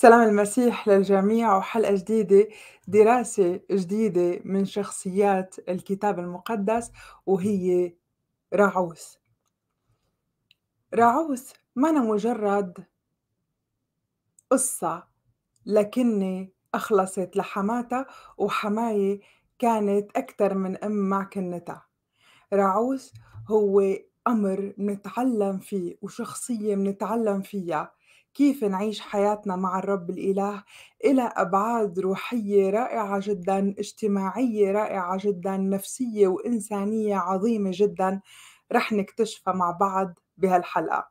سلام المسيح للجميع وحلقة جديدة دراسة جديدة من شخصيات الكتاب المقدس وهي راعوث راعوث ما أنا مجرد قصة لكني أخلصت لحماتها وحماية كانت أكثر من أم مع كنتها. راعوث هو أمر منتعلم فيه وشخصية منتعلم فيها. كيف نعيش حياتنا مع الرب الإله؟ إلى أبعاد روحية رائعة جدا اجتماعية رائعة جدا نفسية وإنسانية عظيمة جدا. رح نكتشفها مع بعض بهالحلقة.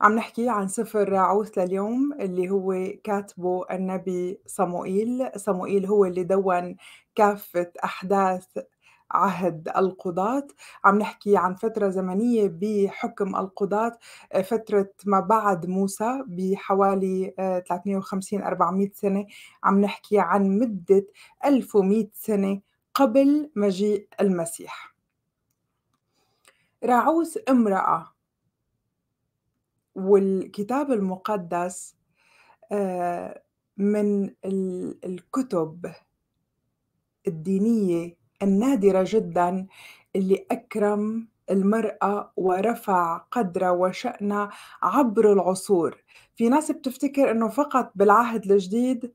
عم نحكي عن سفر راعوث لليوم اللي هو كاتبه النبي صموئيل. صموئيل هو اللي دون كافة أحداث عهد القضاة. عم نحكي عن فترة زمنية بحكم القضاة آه، فترة ما بعد موسى بحوالي 350 آه، 400 سنة. عم نحكي عن مدة 1100 سنة قبل مجيء المسيح. راعوس امرأة. والكتاب المقدس آه، من الكتب الدينية النادرة جدًا اللي أكرم المرأة ورفع قدرها وشأنها عبر العصور، في ناس بتفتكر إنه فقط بالعهد الجديد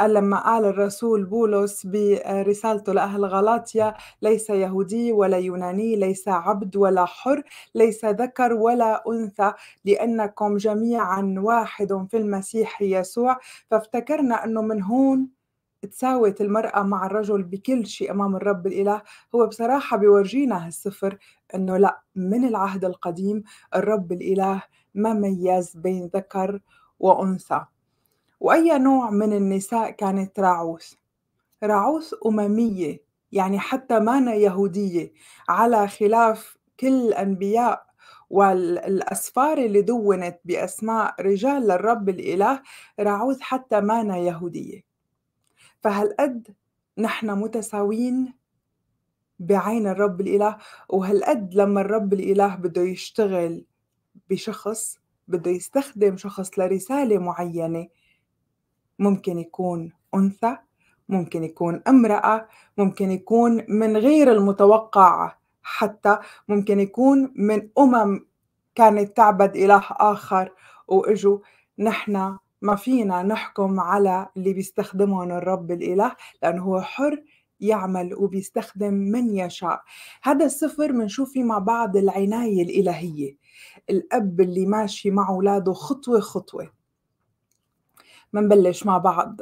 لما قال الرسول بولس برسالته لأهل غلاطيا ليس يهودي ولا يوناني ليس عبد ولا حر ليس ذكر ولا أنثى لأنكم جميعا واحد في المسيح يسوع. فافتكرنا أنه من هون تساوت المرأة مع الرجل بكل شيء أمام الرب الإله هو بصراحة بيورجينا هالسفر أنه لا من العهد القديم الرب الإله ما ميز بين ذكر وأنثى. وأي نوع من النساء كانت راعوث راعوث أممية يعني حتى مانا يهودية على خلاف كل الأنبياء والأسفار اللي دونت بأسماء رجال للرب الإله راعوث حتى مانا يهودية. فهالقد نحن متساويين بعين الرب الإله وهالقد لما الرب الإله بده يشتغل بشخص بده يستخدم شخص لرسالة معينة ممكن يكون أنثى ممكن يكون امرأة ممكن يكون من غير المتوقع حتى ممكن يكون من أمم كانت تعبد إله آخر وإجوا نحن ما فينا نحكم على اللي بيستخدمهم الرب الإله لأنه هو حر يعمل وبيستخدم من يشاء. هذا السفر بنشوف فيه مع بعض العناية الإلهية. الأب اللي ماشي مع أولاده خطوة خطوة. منبلش مع بعض.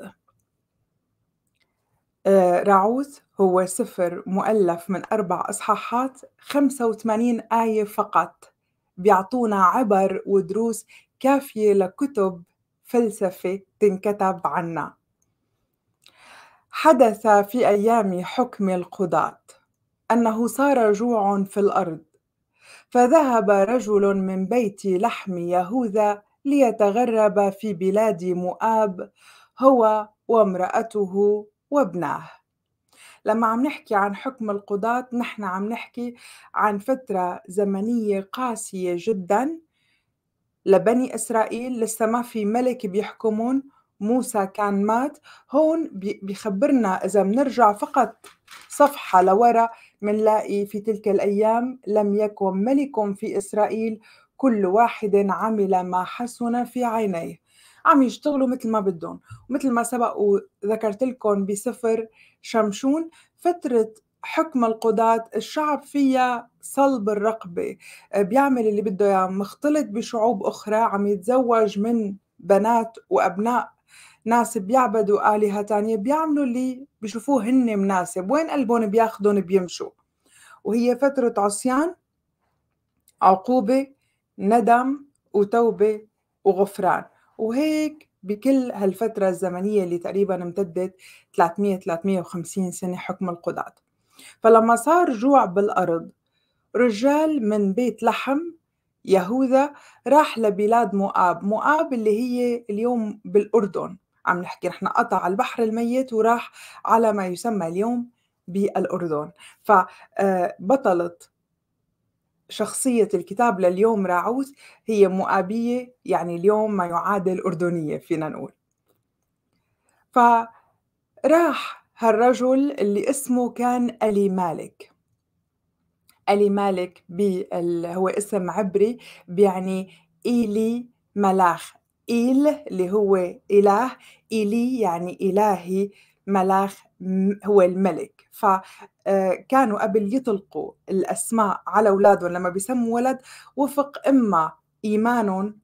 آه، راعوث هو سفر مؤلف من أربع إصحاحات 85 آية فقط. بيعطونا عبر ودروس كافية لكتب فلسفة تنكتب عنا. حدث في أيام حكم القضاة أنه صار جوع في الأرض فذهب رجل من بيت لحم يهوذا ليتغرب في بلاد مؤاب هو وامرأته وابناه. لما عم نحكي عن حكم القضاة نحن عم نحكي عن فترة زمنية قاسية جدا. لبني إسرائيل لسه ما في ملك بيحكمون. موسى كان مات. هون بيخبرنا إذا بنرجع فقط صفحة لورا منلاقي في تلك الأيام لم يكن ملك في إسرائيل. كل واحد عمل ما حسن في عينيه. عم يشتغلوا مثل ما بدهم. ومثل ما سبق وذكرت لكم بسفر شمشون فترة حكم القضاة الشعب فيها صلب الرقبة آه، بيعمل اللي بده إياه مختلط بشعوب أخرى عم يتزوج من بنات وأبناء ناس بيعبدوا آلهة تانية بيعملوا اللي بيشوفوه هن مناسب. وين قلبهم بياخدون بيمشوا؟ وهي فترة عصيان عقوبة ندم وتوبة وغفران. وهيك بكل هالفترة الزمنية اللي تقريبا امتدت 300 350 سنة حكم القضاة. فلما صار جوع بالأرض رجال من بيت لحم يهوذا راح لبلاد مؤاب. مؤاب اللي هي اليوم بالأردن. عم نحكي نحن قطع البحر الميت وراح على ما يسمى اليوم بالأردن. فبطلت شخصية الكتاب لليوم راعوث هي مؤابية يعني اليوم ما يعادل أردنية فينا نقول. فراح هالرجل اللي اسمه كان ألي مالك. ألي مالك هو اسم عبري بيعني إيلي ملاخ. إيل اللي هو إله إيلي يعني إلهي ملاخ هو الملك. فكانوا آه، قبل يطلقوا الأسماء على أولادهم. لما بيسموا ولد وفق إما إيمانهم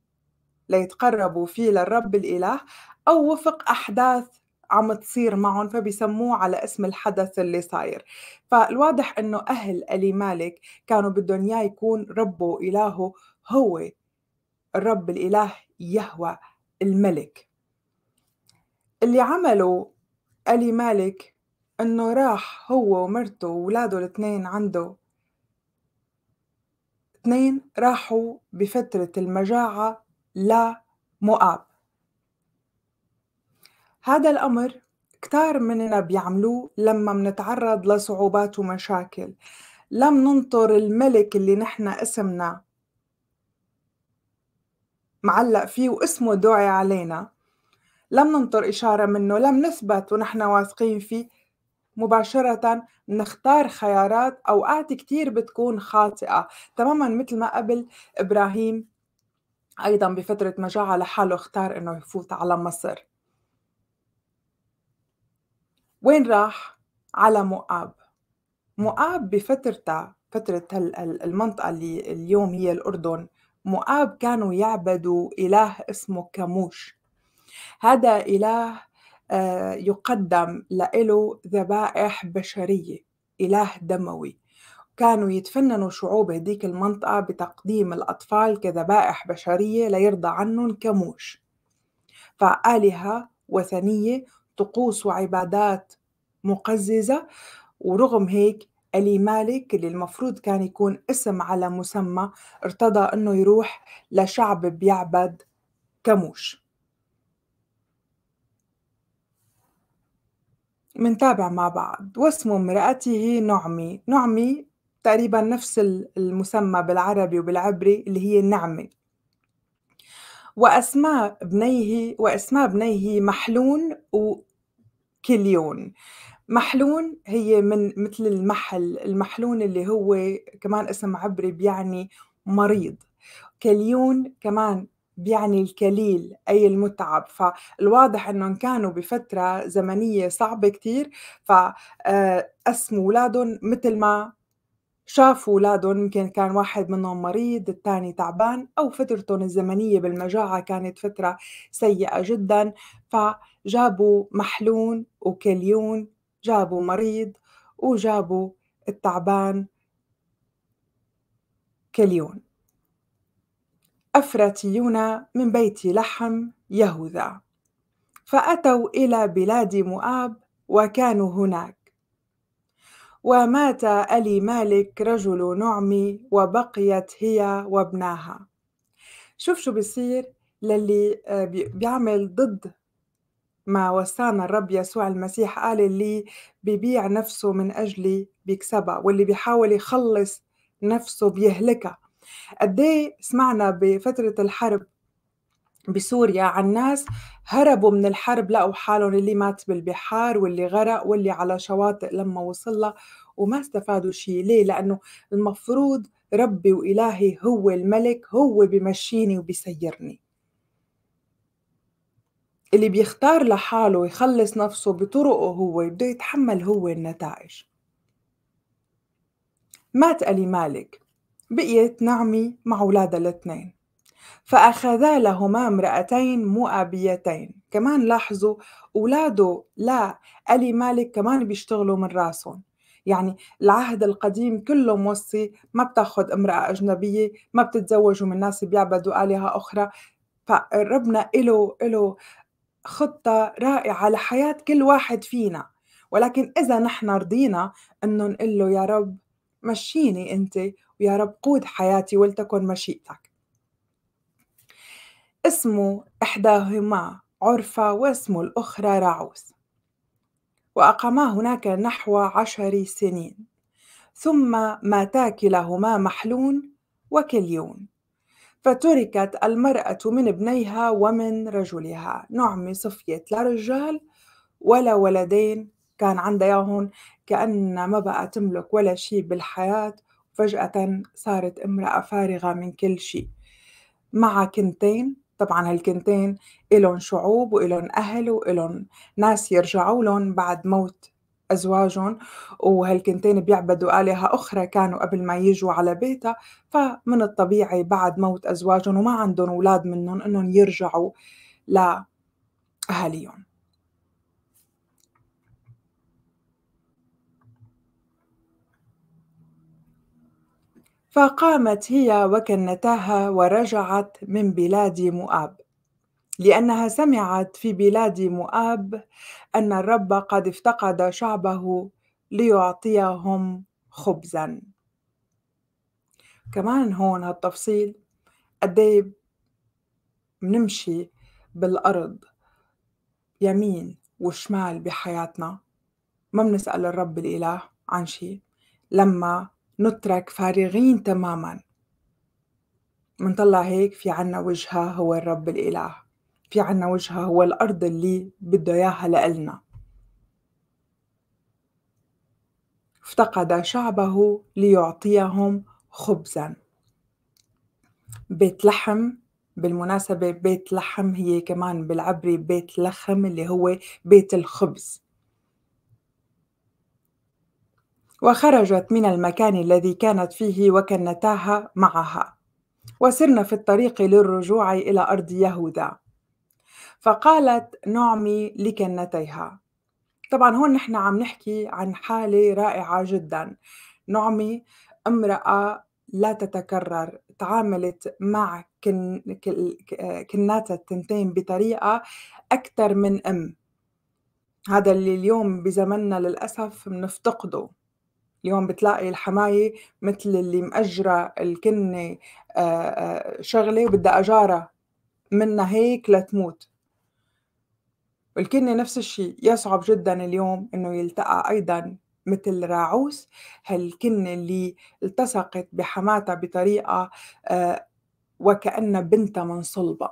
ليتقربوا فيه للرب الإله أو وفق أحداث عم تصير معهم فبيسموه على اسم الحدث اللي صاير. فالواضح إنه أهل ألي مالك كانوا بدهم إياه يكون ربه وإلهه هو الرب الإله يهوى الملك. اللي عمله ألي مالك إنه راح هو ومرته واولاده الاثنين عنده. اثنين راحوا بفترة المجاعة لمؤاب هذا الأمر كتار مننا بيعملوه لما منتعرض لصعوبات ومشاكل. لم ننطر الملك اللي نحن اسمنا معلق فيه واسمه دعي علينا. لم ننطر إشارة منه لم نثبت ونحن واثقين فيه. مباشرة نختار خيارات أوقات كتير بتكون خاطئة. تماما مثل ما قبل إبراهيم أيضا بفترة مجاعة لحاله اختار إنه يفوت على مصر. وين راح؟ على مؤاب. مؤاب بفترتها فترة المنطقة اللي اليوم هي الأردن مؤاب كانوا يعبدوا إله اسمه كموش هذا إله آه، يقدم له ذبائح بشرية إله دموي. كانوا يتفننوا شعوب هديك المنطقة بتقديم الأطفال كذبائح بشرية ليرضى عنهم كموش فآلهة وثنية طقوس وعبادات مقززة ورغم هيك ألي مالك اللي المفروض كان يكون اسم على مسمى ارتضى أنه يروح لشعب بيعبد كموش. منتابع مع بعض. واسم امرأته نعمي. نعمي تقريبا نفس المسمى بالعربي وبالعبري اللي هي النعمة وأسماء بنيه وأسماء بنيه محلون وكليون. محلون هي من مثل المحل المحلون اللي هو كمان اسم عبري بيعني مريض. كليون كمان بيعني الكليل أي المتعب. فالواضح أنهم كانوا بفترة زمنية صعبة كتير. فأسموا أولادهم مثل ما شافوا أولادهم يمكن كان واحد منهم مريض الثاني تعبان أو فترتهم الزمنية بالمجاعة كانت فترة سيئة جدا فجابوا محلون وكليون جابوا مريض وجابوا التعبان كليون. أفرتيون من بيت لحم يهوذا. فأتوا إلى بلاد مؤاب وكانوا هناك. ومات ألي مالك رجل نعمي وبقيت هي وابناها. شوف شو بيصير للي آه، بيعمل ضد ما وصانا الرب يسوع المسيح قال اللي بيبيع نفسه من أجلي بيكسبها واللي بيحاول يخلص نفسه بيهلكها. قد إيه سمعنا بفترة الحرب بسوريا عن ناس هربوا من الحرب لقوا حالهم اللي مات بالبحار واللي غرق واللي على شواطئ لما وصل وما استفادوا شيء. ليه؟ لأنه المفروض ربي وإلهي هو الملك هو بمشيني وبيسيرني. اللي بيختار لحاله ويخلص نفسه بطرقه هو بده يتحمل هو النتائج. مات ألي مالك بقيت نعمي مع أولادها الاثنين. فأخذا لهما امرأتين مؤابيتين. كمان لاحظوا أولاده لا ألي مالك كمان بيشتغلوا من راسهم. يعني العهد القديم كله موصي ما بتاخذ امرأة أجنبية ما بتتزوجوا من ناس بيعبدوا آلهة أخرى. فربنا إله إله خطة رائعة لحياة كل واحد فينا. ولكن إذا نحن رضينا إنه نقول له يا رب مشيني أنت ويا رب قود حياتي ولتكن مشيئتك. اسمه إحداهما عرفة واسم الأخرى راعوس. وأقاما هناك نحو عشر سنين. ثم ماتا كلاهما محلون وكليون. فتركت المرأة من ابنيها ومن رجلها. نعمي صفيت لا رجال ولا ولدين. كان عندها ياهن كأن ما بقى تملك ولا شيء بالحياة. فجأة صارت امرأة فارغة من كل شيء. مع كنتين طبعا هالكنتين إلهم شعوب وإلهم أهل وإلهم ناس يرجعوا لهم بعد موت أزواجهم وهالكنتين بيعبدوا آلهة أخرى كانوا قبل ما يجوا على بيتها فمن الطبيعي بعد موت أزواجهم وما عندهم أولاد منهم إنهم يرجعوا لأهاليهم. فقامت هي وكنتاها ورجعت من بلاد مؤاب. لأنها سمعت في بلاد مؤاب أن الرب قد افتقد شعبه ليعطيهم خبزا. كمان هون هالتفصيل قد بنمشي بالأرض يمين وشمال بحياتنا. ما بنسأل الرب الإله عن شيء لما نترك فارغين تماما. منطلع هيك في عنا وجهة هو الرب الإله. في عنا وجهة هو الأرض اللي بده إياها لإلنا. افتقد شعبه ليعطيهم خبزا. بيت لحم بالمناسبة بيت لحم هي كمان بالعبري بيت لخم اللي هو بيت الخبز. وخرجت من المكان الذي كانت فيه وكنتاها معها. وسرنا في الطريق للرجوع إلى أرض يهوذا. فقالت نعمي لكنتيها. طبعا هون نحن عم نحكي عن حالة رائعة جدا. نعمي امرأة لا تتكرر تعاملت مع كن... كناتها التنتين بطريقة أكثر من أم. هذا اللي اليوم بزمننا للأسف بنفتقده. اليوم بتلاقي الحماية مثل اللي مأجرة الكنة شغلة وبدها أجارة منها هيك لتموت. والكنة نفس الشيء يصعب جدا اليوم إنه يلتقى أيضا مثل راعوس. هالكنة اللي التصقت بحماتها بطريقة وكأن بنتها من صلبة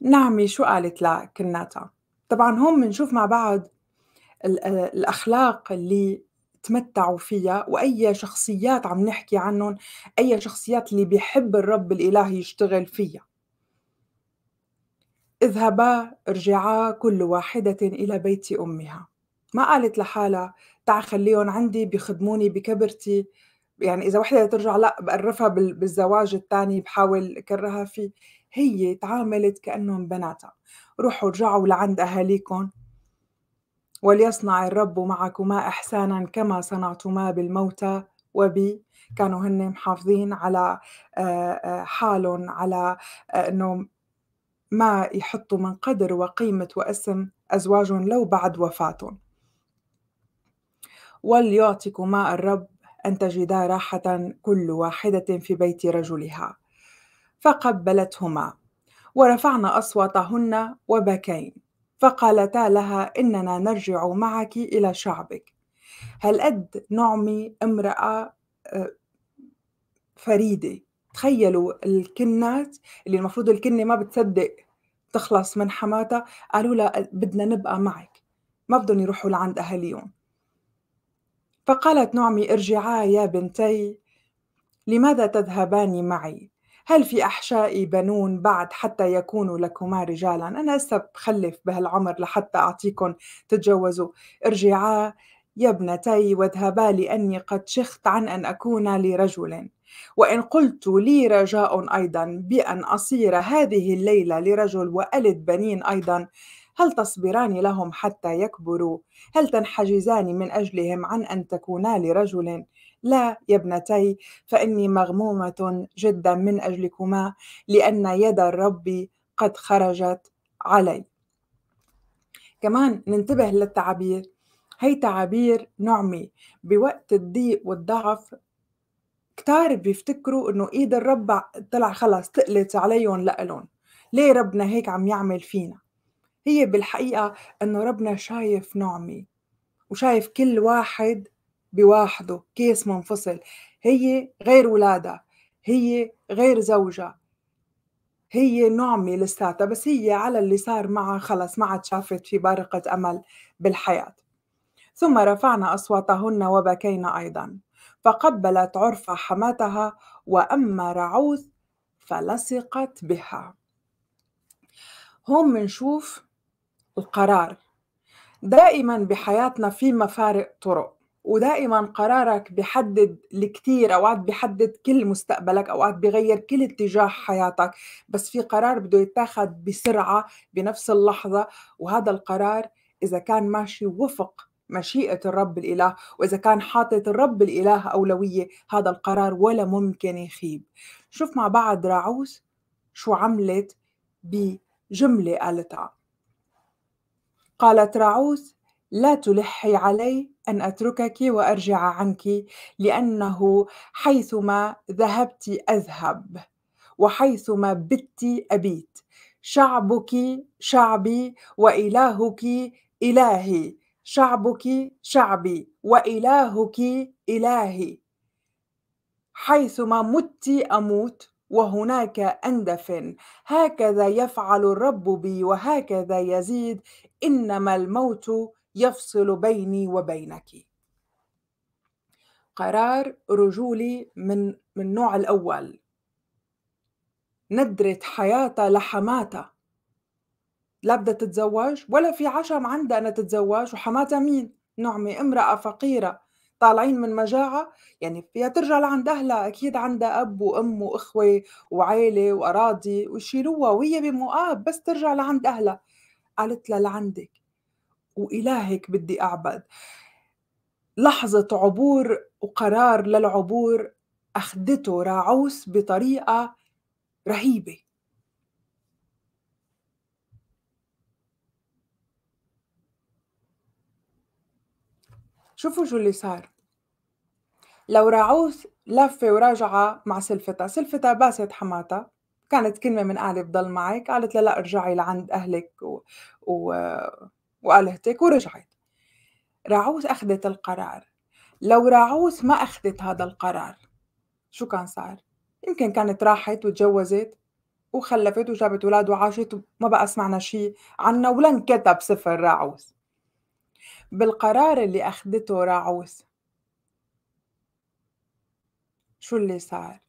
نعمي شو قالت لكناتها؟ طبعا هون بنشوف مع بعض الأخلاق اللي تمتعوا فيها وأي شخصيات عم نحكي عنهم أي شخصيات اللي بيحب الرب الإله يشتغل فيها. اذهبا ارجعا كل واحدة إلى بيت أمها. ما قالت لحالها تعا خليهم عندي بيخدموني بكبرتي. يعني إذا وحدة ترجع لا بقرفها بالزواج الثاني بحاول كرها فيه. هي تعاملت كأنهم بناتها. روحوا ارجعوا لعند أهاليكم. وليصنع الرب معكما إحسانا كما صنعتما بالموتى وبي كانوا هن محافظين على حالهم على أنه ما يحطوا من قدر وقيمة واسم أزواجهم لو بعد وفاتهم. وليعطكما الرب أن تجدا راحة كل واحدة في بيت رجلها. فقبلتهما. ورفعن أصواتهن وبكين. فقالتا لها إننا نرجع معك إلى شعبك. هل قد نعمي امرأة آه، فريدة؟ تخيلوا الكنات اللي المفروض الكنة ما بتصدق تخلص من حماتها قالوا لها بدنا نبقى معك. ما بدهم يروحوا لعند أهاليهم. فقالت نعمي ارجعا يا بنتي لماذا تذهبان معي؟ هل في أحشائي بنون بعد حتى يكونوا لكما رجالا؟ أنا هسه بخلف بهالعمر لحتى أعطيكم تتجوزوا. ارجعا يا ابنتي واذهبا لأني قد شخت عن أن أكون لرجل. وإن قلت لي رجاء أيضا بأن أصير هذه الليلة لرجل وألد بنين أيضا هل تصبران لهم حتى يكبروا؟ هل تنحجزان من أجلهم عن أن تكونا لرجل؟ لا يا ابنتي فإني مغمومة جدا من أجلكما لأن يد الرب قد خرجت علي. كمان ننتبه للتعابير هي تعابير نعمي بوقت الضيق والضعف. كتار بيفتكروا إنه إيد الرب طلع خلص تقلت عليهم لإلهم. ليه ربنا هيك عم يعمل فينا؟ هي بالحقيقة إنه ربنا شايف نعمي وشايف كل واحد بواحده كيس منفصل هي غير ولادها هي غير زوجها. هي نعمة لساتها بس هي على اللي صار معها خلص ما عاد شافت في بارقة أمل بالحياة. ثم رفعنا أصواتهن وبكينا أيضا. فقبلت عرفة حماتها وأما رعوث فلصقت بها. هون منشوف القرار. دائما بحياتنا في مفارق طرق. ودائما قرارك بحدد الكثير اوقات بحدد كل مستقبلك اوقات بغير كل اتجاه حياتك. بس في قرار بده يتاخذ بسرعة بنفس اللحظة. وهذا القرار إذا كان ماشي وفق مشيئة الرب الإله وإذا كان حاطط الرب الإله أولوية هذا القرار ولا ممكن يخيب. شوف مع بعض راعوس شو عملت بجملة قالتها. قالت راعوس لا تلحي علي أن أتركك وأرجع عنك لأنه حيثما ذهبت أذهب وحيثما بت أبيت. شعبك شعبي وإلهك إلهي. شعبك شعبي وإلهك إلهي. حيثما مت أموت وهناك أندفن هكذا يفعل الرب بي وهكذا يزيد. إنما الموت يفصل بيني وبينك. قرار رجولي من من النوع الأول. ندرت حياتها لحماتها لا بدها تتزوج ولا في عشم عندها أنها تتزوج وحماتها مين؟ نعمة امرأة فقيرة. طالعين من مجاعة يعني فيها ترجع لعند أهلها. أكيد عندها أب وأم وإخوة وعيلة وأراضي ويشيلوها وهي بمؤاب بس ترجع لعند أهلها. قالت لها لعندك. وإلهك بدي أعبد. لحظة عبور وقرار للعبور أخدته راعوس بطريقة رهيبة. شوفوا شو اللي صار. لو راعوث لفة وراجعة مع سلفتها سلفتها باست حماتها. كانت كلمة من قالت بضل معك قالت لها لا ارجعي لعند أهلك و... و... وآلهتك ورجعت راعوث أخذت القرار لو راعوث ما أخذت هذا القرار شو كان صار؟ يمكن كانت راحت وتجوزت وخلفت وجابت أولاد وعاشت وما بقى سمعنا شيء عنها ولن كتب سفر راعوث بالقرار اللي أخدته راعوث شو اللي صار؟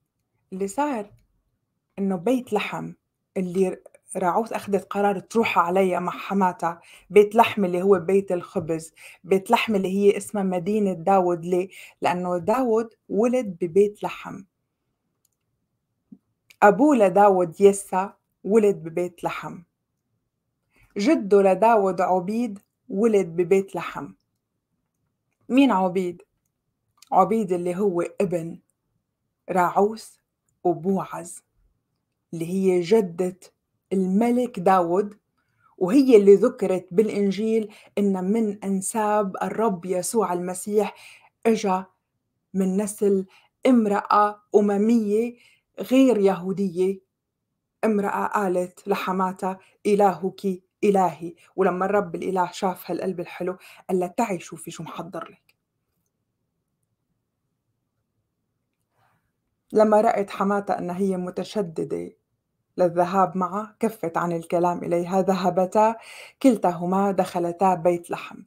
اللي صار إنه بيت لحم اللي راعوث أخدت قرار تروح عليها مع حماتها بيت لحم اللي هو بيت الخبز بيت لحم اللي هي اسمها مدينة داود ليه؟ لأنه داود ولد ببيت لحم أبوه لداود يسا ولد ببيت لحم جده لداود عبيد ولد ببيت لحم مين عبيد؟ عبيد اللي هو ابن راعوس وبوعز اللي هي جدة الملك داود وهي اللي ذكرت بالإنجيل إن من أنساب الرب يسوع المسيح إجا من نسل امرأة أممية غير يهودية امرأة قالت لحماتها إلهك إلهي. ولما الرب الإله شاف هالقلب الحلو قال لها تعي شوفي شو محضر لك. لما رأت حماتها أنها هي متشددة للذهاب معه كفت عن الكلام إليها ذهبتا كلتاهما دخلتا بيت لحم.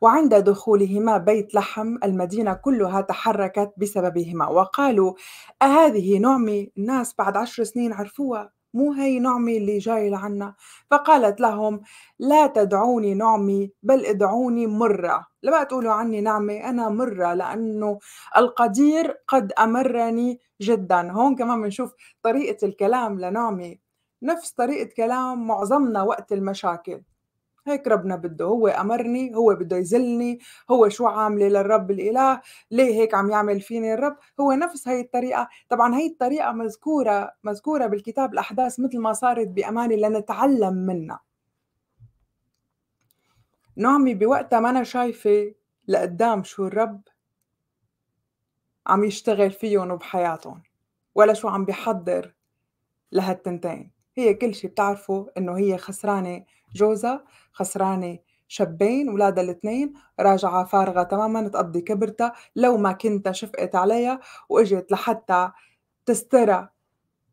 وعند دخولهما بيت لحم المدينة كلها تحركت بسببهما. وقالوا أهذه نعمي الناس بعد عشر سنين عرفوها. مو هي نعمي اللي جاي لعنا. فقالت لهم لا تدعوني نعمي بل ادعوني مرة. بقى تقولوا عني نعمة أنا مرة لأنه القدير قد أمرني جدا. هون كمان بنشوف طريقة الكلام لنعمي. نفس طريقة كلام معظمنا وقت المشاكل. هيك ربنا بده هو أمرني هو بده يذلني هو شو عاملة للرب الإله ليه هيك عم يعمل فيني الرب؟ هو نفس هي الطريقة. طبعا هي الطريقة مذكورة مذكورة بالكتاب الأحداث مثل ما صارت بأمانة لنتعلم منها. نعمي بوقتها ما أنا شايفة لقدام شو الرب عم يشتغل فيهم وبحياتهم ولا شو عم بيحضر لهالتنتين. هي كل شي بتعرفه إنه هي خسرانة جوزها خسرانة شابين ولادها الاثنين راجعة فارغة تمامًا تقضّي كبرتها. لو ما كنتها شفقت عليها وإجت لحتى تسترها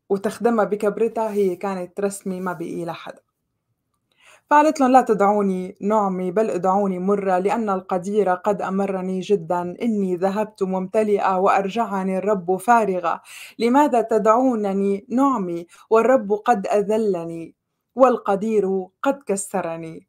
وتخدمها بكبرتها هي كانت رسمي ما بقي لها حدا. فقالت لهم لا تدعوني نعمي بل ادعوني مرة لأن القدير قد أمرني جدا. إني ذهبت ممتلئة وأرجعني الرب فارغة. لماذا تدعونني نعمي؟ والرب قد أذلني. والقدير قد كسرني.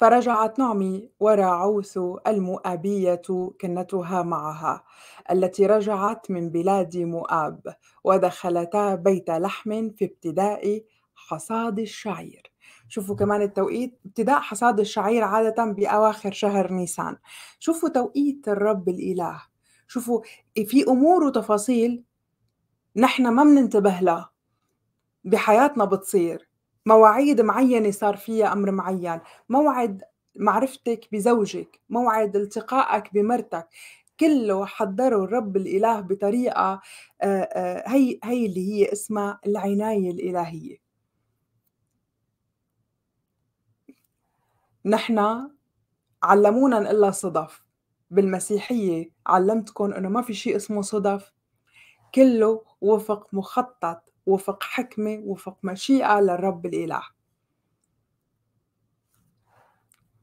فرجعت نعمي وراعوث المؤابية كنتها معها التي رجعت من بلاد مؤاب ودخلتا بيت لحم في ابتداء حصاد الشعير. شوفوا كمان التوقيت ابتداء حصاد الشعير عادة بأواخر شهر نيسان. شوفوا توقيت الرب الإله. شوفوا في أمور وتفاصيل نحن ما مننتبه لها. بحياتنا بتصير. مواعيد معينة صار فيها أمر معين. موعد معرفتك بزوجك موعد التقائك بمرتك. كله حضره الرب الإله بطريقة هي هي اللي هي اسمها العناية الإلهية. نحن علمونا إلا صدف. بالمسيحية علمتكم إنه ما في شيء اسمه صدف. كله وفق مخطط وفق حكمة وفق مشيئة للرب الإله.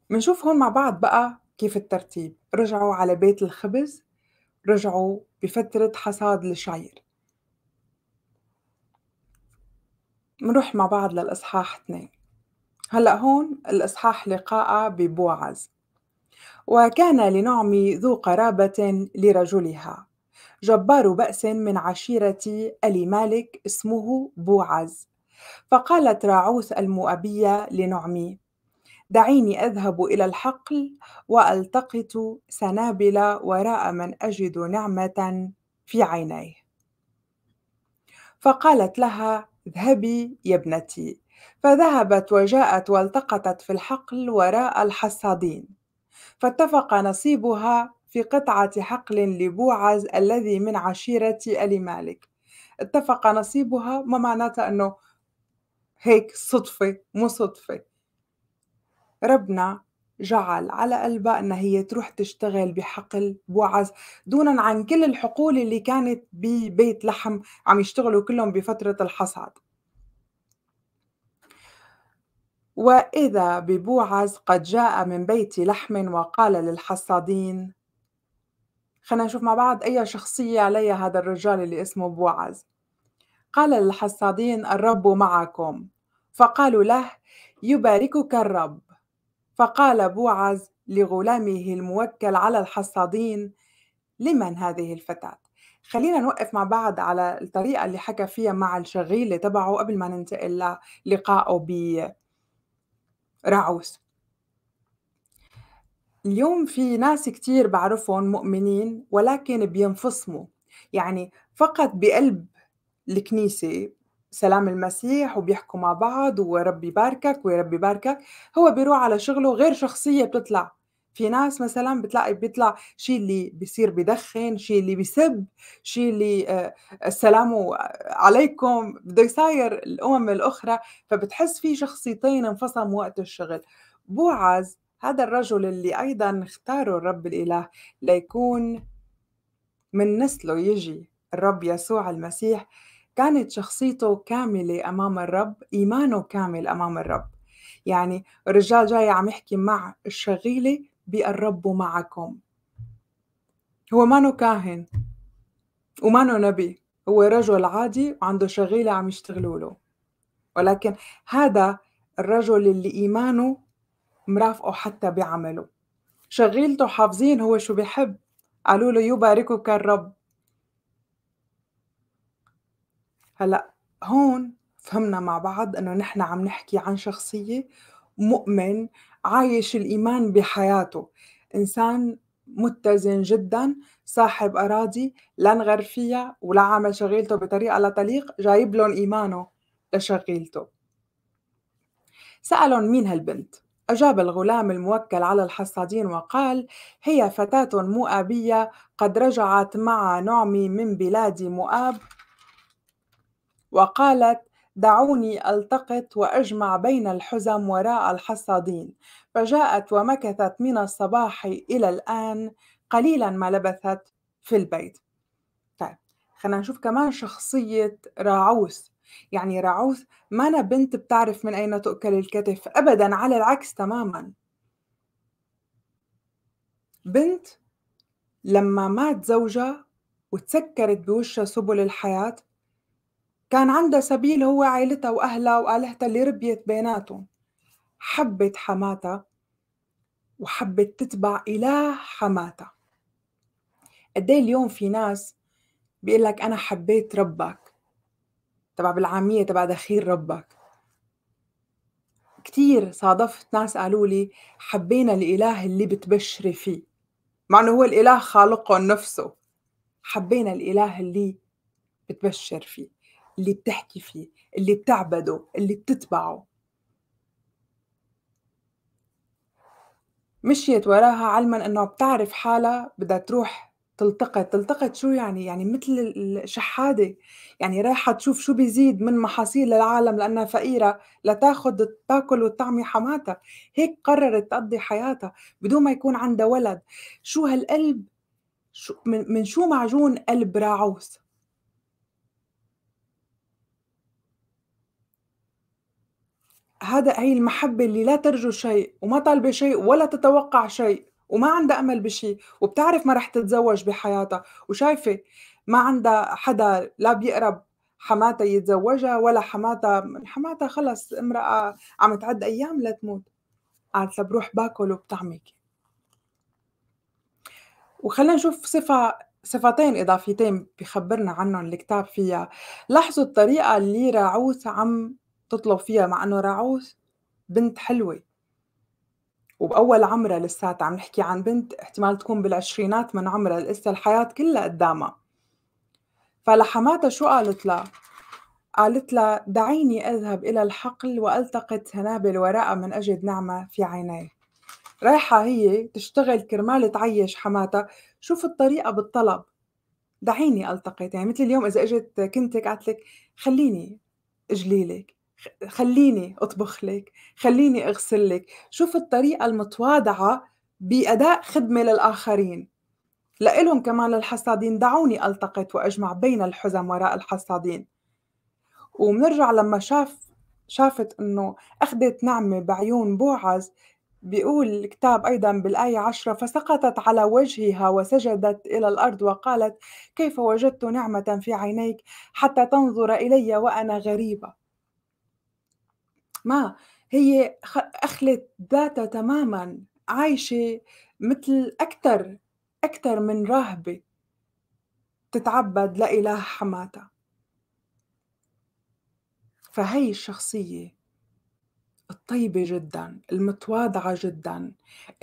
منشوف هون مع بعض بقى كيف الترتيب. رجعوا على بيت الخبز رجعوا بفترة حصاد الشعير. منروح مع بعض للإصحاح اثنين. هلأ هون الإصحاح لقاء ببوعز. وكان لنعمي ذو قرابة لرجلها. جبار بأس من عشيرة ألي مالك اسمه بوعز. فقالت راعوث المؤبية لنعمي دعيني أذهب إلى الحقل وألتقط سنابل وراء من أجد نعمة في عينيه. فقالت لها اذهبي يا ابنتي. فذهبت وجاءت والتقطت في الحقل وراء الحصادين. فاتفق نصيبها في قطعة حقل لبوعز الذي من عشيرة آل مالك. اتفق نصيبها ما معناتها أنه هيك صدفة مو صدفة. ربنا جعل على قلبها أنها هي تروح تشتغل بحقل بوعز. دونا عن كل الحقول اللي كانت ببيت لحم عم يشتغلوا كلهم بفترة الحصاد. وإذا ببوعز قد جاء من بيت لحم وقال للحصادين. خلينا نشوف مع بعض أي شخصية عليها هذا الرجال اللي اسمه بوعز. قال للحصادين الرب معكم. فقالوا له يباركك الرب. فقال بوعز لغلامه الموكل على الحصادين لمن هذه الفتاة؟ خلينا نوقف مع بعض على الطريقة اللي حكى فيها مع الشغيلة تبعه قبل ما ننتقل للقائه برعوس اليوم في ناس كتير بعرفهم مؤمنين ولكن بينفصموا يعني فقط بقلب الكنيسة سلام المسيح وبيحكوا مع بعض ورب يباركك ورب يباركك هو بيروح على شغله غير شخصية بتطلع. في ناس مثلا بتلاقي بيطلع شيء اللي بيصير بدخن شيء اللي بيسب شيء اللي آه السلام عليكم بده يصاير الأمم الأخرى. فبتحس في شخصيتين انفصموا وقت الشغل. بوعز هذا الرجل اللي أيضا اختاره الرب الإله ليكون من نسله يجي الرب يسوع المسيح. كانت شخصيته كاملة أمام الرب إيمانه كامل أمام الرب. يعني الرجال جاي عم يحكي مع الشغيلة بالرب معكم. هو مانو كاهن ومانو نبي هو رجل عادي وعنده شغيلة عم يشتغلوا له. ولكن هذا الرجل اللي إيمانه مرافقه حتى بعمله. شغيلته حافظين هو شو بيحب. قالوا له يباركك الرب هلأ هون فهمنا مع بعض إنه نحن عم نحكي عن شخصية مؤمن عايش الإيمان بحياته. إنسان متزن جدا صاحب أراضي لا نغر فيها ولا عامل شغيلته بطريقة لا تليق جايب لهم إيمانه لشغيلته. سألهم مين هالبنت؟ أجاب الغلام الموكل على الحصادين وقال: هي فتاة مؤابية قد رجعت مع نعمي من بلاد مؤاب. وقالت: دعوني ألتقط وأجمع بين الحزم وراء الحصادين. فجاءت ومكثت من الصباح إلى الآن قليلا ما لبثت في البيت. طيب خلينا نشوف كمان شخصية راعوث يعني راعوث ما أنا بنت بتعرف من أين تؤكل الكتف؟ أبدا على العكس تماما. بنت لما مات زوجها وتسكرت بوشها سبل الحياة كان عندها سبيل هو عائلتها وأهلها وآلهتها اللي ربيت بيناتهم حبت حماتها وحبت تتبع إله حماتها قد إيه اليوم في ناس بيقول لك أنا حبيت ربك تبع بالعامية تبع دخيل ربك. كتير صادفت ناس قالوا لي حبينا الإله اللي بتبشري فيه مع إنه هو الإله خالقهم نفسه. حبينا الإله اللي بتبشر فيه. اللي بتحكي فيه اللي بتعبده اللي بتتبعه. مشيت وراها علما إنه بتعرف حالها بدها تروح تلتقط. تلتقط شو يعني؟ يعني مثل الشحادة. يعني رايحة تشوف شو بيزيد من محاصيل العالم لأنها فقيرة لتاخذ تاكل وتطعمي حماتها هيك قررت تقضي حياتها بدون ما يكون عندها ولد. شو هالقلب؟ شو من, من شو معجون قلب راعوس؟ هذا هي المحبة اللي لا ترجو شيء وما طالبة شيء ولا تتوقع شيء وما عندها أمل بشيء وبتعرف ما رح تتزوج بحياتها. وشايفة ما عندها حدا لا بيقرب حماتها يتزوجها ولا حماتها حماتها خلص امرأة عم تعد أيام لتموت قالت لها بروح باكل وبطعمك وخلينا نشوف صفة صفتين إضافيتين بخبرنا عنهم الكتاب فيها. لاحظوا الطريقة اللي راعوث عم تطلب فيها مع إنه راعوث بنت حلوة. وبأول عمرها لساتها عم نحكي عن بنت احتمال تكون بالعشرينات من عمرها لسه الحياة كلها قدامها. فلحماتها شو قالت لها؟ قالت لها دعيني أذهب إلى الحقل وألتقط سنابل وراء من أجد نعمة في عينيه رايحة هي تشتغل كرمال تعيش حماتها. شوف الطريقة بالطلب. دعيني ألتقط. يعني مثل اليوم إذا إجت كنتك قالت لك خليني أجليلك. خليني أطبخ لك خليني أغسل لك. شوف الطريقة المتواضعة بأداء خدمة للآخرين. لإلهم كمان للحصادين دعوني ألتقط وأجمع بين الحزم وراء الحصادين. ومنرجع لما شاف شافت إنه أخذت نعمة بعيون بوعز بيقول الكتاب أيضا بالآية عشرة فسقطت على وجهها وسجدت إلى الأرض وقالت كيف وجدت نعمة في عينيك حتى تنظر إلي وأنا غريبة؟ ما هي أخلت ذاتها تماما عايشة مثل أكثر أكثر من راهبة تتعبد لإله حماتها فهي الشخصية الطيبة جدا المتواضعة جدا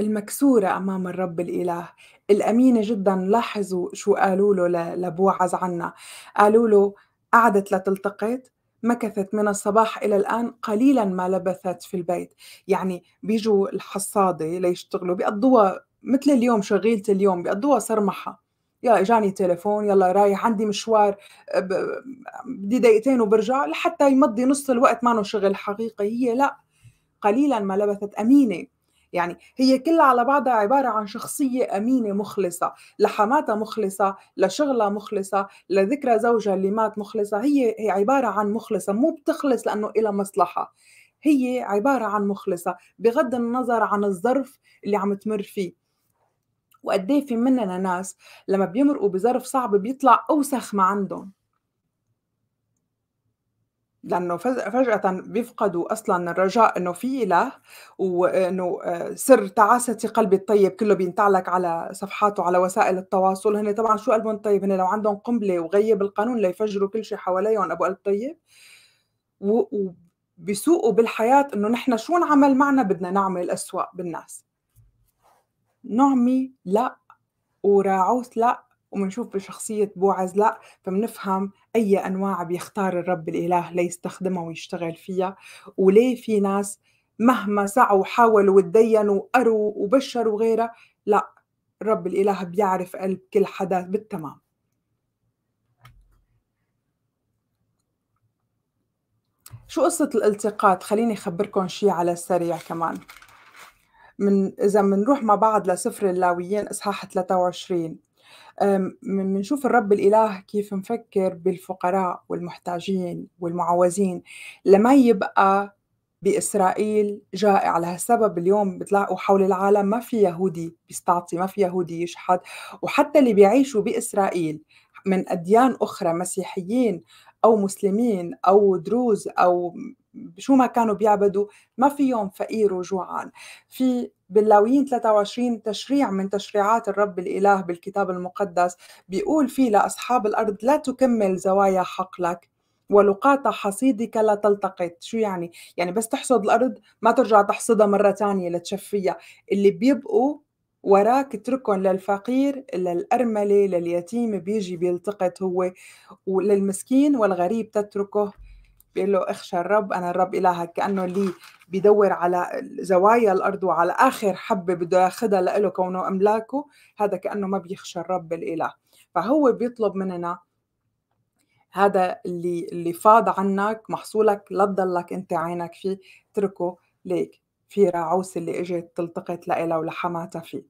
المكسورة أمام الرب الإله الأمينة جدا. لاحظوا شو قالوا له لبوعز عنا. قالوا له قعدت لتلتقط مكثت من الصباح إلى الآن قليلا ما لبثت في البيت. يعني بيجوا الحصادة ليشتغلوا بيقضوها مثل اليوم شغيلة اليوم بيقضوها صرمحة. يا إجاني تليفون يلا رايح عندي مشوار بدي دقيقتين وبرجع لحتى يمضي نص الوقت ما شغل حقيقي. هي لا قليلا ما لبثت. أمينة يعني هي كلها على بعضها عبارة عن شخصية أمينة مخلصة لحماتها مخلصة لشغلها مخلصة لذكرى زوجها اللي مات مخلصة هي هي عبارة عن مخلصة مو بتخلص لأنه إلى مصلحة هي عبارة عن مخلصة بغض النظر عن الظرف اللي عم تمر فيه. وقد إيه في مننا ناس لما بيمرقوا بظرف صعب بيطلع أوسخ ما عندهم. لأنه فجأة بيفقدوا أصلًا الرجاء إنه في إله، وإنه آه، سر تعاسة قلبي الطيب كله بينطع على صفحات وعلى وسائل التواصل، هن طبعًا شو قلبهم طيب؟ هن لو عندهم قنبلة وغيّب القانون ليفجروا كل شي حواليهم أبو قلب طيب؟ وبيسوقوا بالحياة إنه نحن شو انعمل معنا بدنا نعمل أسوأ بالناس. نعمي لأ، وراعوث لأ. ومنشوف بشخصية بوعز لأ فمنفهم أي أنواع بيختار الرب الإله ليستخدمها ويشتغل فيها وليه في ناس مهما سعوا وحاولوا وتدينوا وقروا وبشروا غيرها لا الرب الإله بيعرف قلب كل حدا بالتمام شو قصة الالتقاط؟ خلّيني أخبّركم شي على السريع كمان. من إذا منروح مع بعض لسفر اللاويين إصحاح 23 منشوف الرب الإله كيف مفكّر بالفقراء والمحتاجين والمعوّزين، لما يبقى بإسرائيل جائع، لهالسبب اليوم بتلاقوا حول العالم ما في يهودي بيستعطي، ما في يهودي يشحت، وحتى اللي بيعيشوا بإسرائيل من أديان أخرى مسيحيين أو مسلمين أو دروز أو شو ما كانوا بيعبدوا ما فيهم فقير وجوعان. في باللاويين 23 تشريع من تشريعات الرب الإله بالكتاب المقدس بيقول فيه لأصحاب الأرض لا تكمل زوايا حقلك ولقاط حصيدك لا تلتقط. شو يعني؟ يعني بس تحصد الأرض ما ترجع تحصدها مرة تانية لتشفيها. اللي بيبقوا وراك اتركهم للفقير للأرملة لليتيم بيجي بيلتقط هو وللمسكين والغريب تتركه. بيقول له اخشى الرب أنا الرب إلهك كأنه اللي بيدور على زوايا الأرض وعلى آخر حبة بده ياخذها له كونه أملاكه هذا كأنه ما بيخشى الرب الاله فهو بيطلب مننا هذا اللي اللي فاض عنك محصولك لا تضلك أنت عينك فيه اتركه ليك. في راعوس اللي إجت تلتقط لإلها ولحماتها فيه.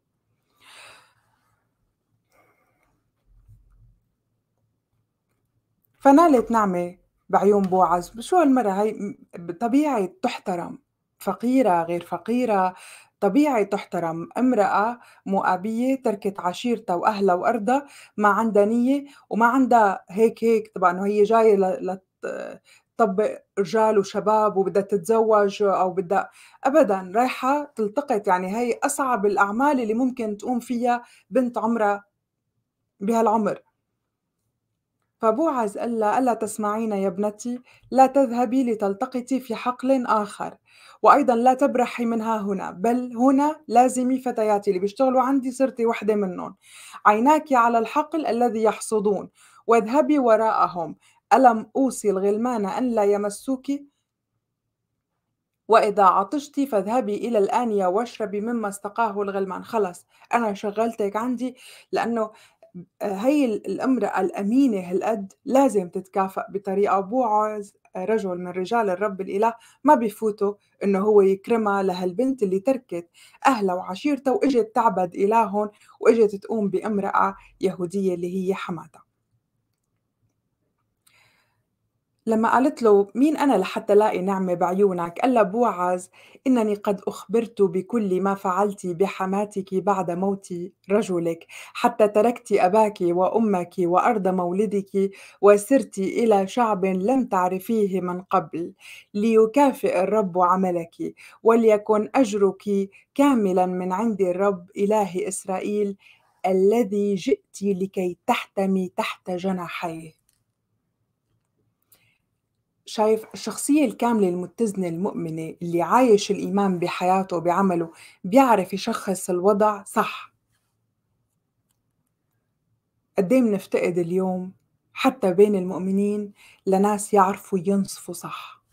فنالت نعمة بعيون بوعز. شو هالمرة هي طبيعي تحترم. فقيرة غير فقيرة. طبيعي تحترم. امرأة مؤابية تركت عشيرتها وأهلها وأرضها ما عندها نية وما عندها هيك هيك. طبعا هي جاية لتطبق رجال وشباب وبدها تتزوج أو بدها أبدا رايحة تلتقط. يعني هي أصعب الأعمال اللي ممكن تقوم فيها بنت عمرها بهالعمر. فبوعز لها ألا تسمعين يا ابنتي؟ لا تذهبي لتلتقطي في حقل آخر. وأيضا لا تبرحي منها هنا بل هنا لازمي فتياتي اللي بيشتغلوا عندي صرتي وحدة منهم. عيناك على الحقل الذي يحصدون. واذهبي وراءهم. ألم أوصي الغلمان أن لا يمسوك؟ وإذا عطشتِ فاذهبي إلى الآنية واشربي مما استقاه الغلمان، خلص أنا شغّلتِك عندي لأنه هي الأمرأة الأمينة هالقد لازم تتكافئ بطريقة بوعز رجل من رجال الرب الإله ما بفوته إنه هو يكرمها لهالبنت اللي تركت أهلها وعشيرتها وإجت تعبد إلههم وإجت تقوم بأمرأة يهودية اللي هي حماتها لما قالت له مين أنا لحتى لاقي نعمة بعيونك؟ قال لها بوعز إنني قد أخبرت بكل ما فعلت بحماتك بعد موت رجلك حتى تركت أباك وأمك وأرض مولدك وسرت إلى شعب لم تعرفيه من قبل ليكافئ الرب عملك وليكن أجرك كاملا من عند الرب إله إسرائيل الذي جئت لكي تحتمي تحت جناحيه شايف الشخصية الكاملة المتزنة المؤمنة اللي عايش الإيمان بحياته وبعمله بيعرف يشخص الوضع صح. قد إيه بنفتقد اليوم حتى بين المؤمنين لناس يعرفوا ينصفوا صح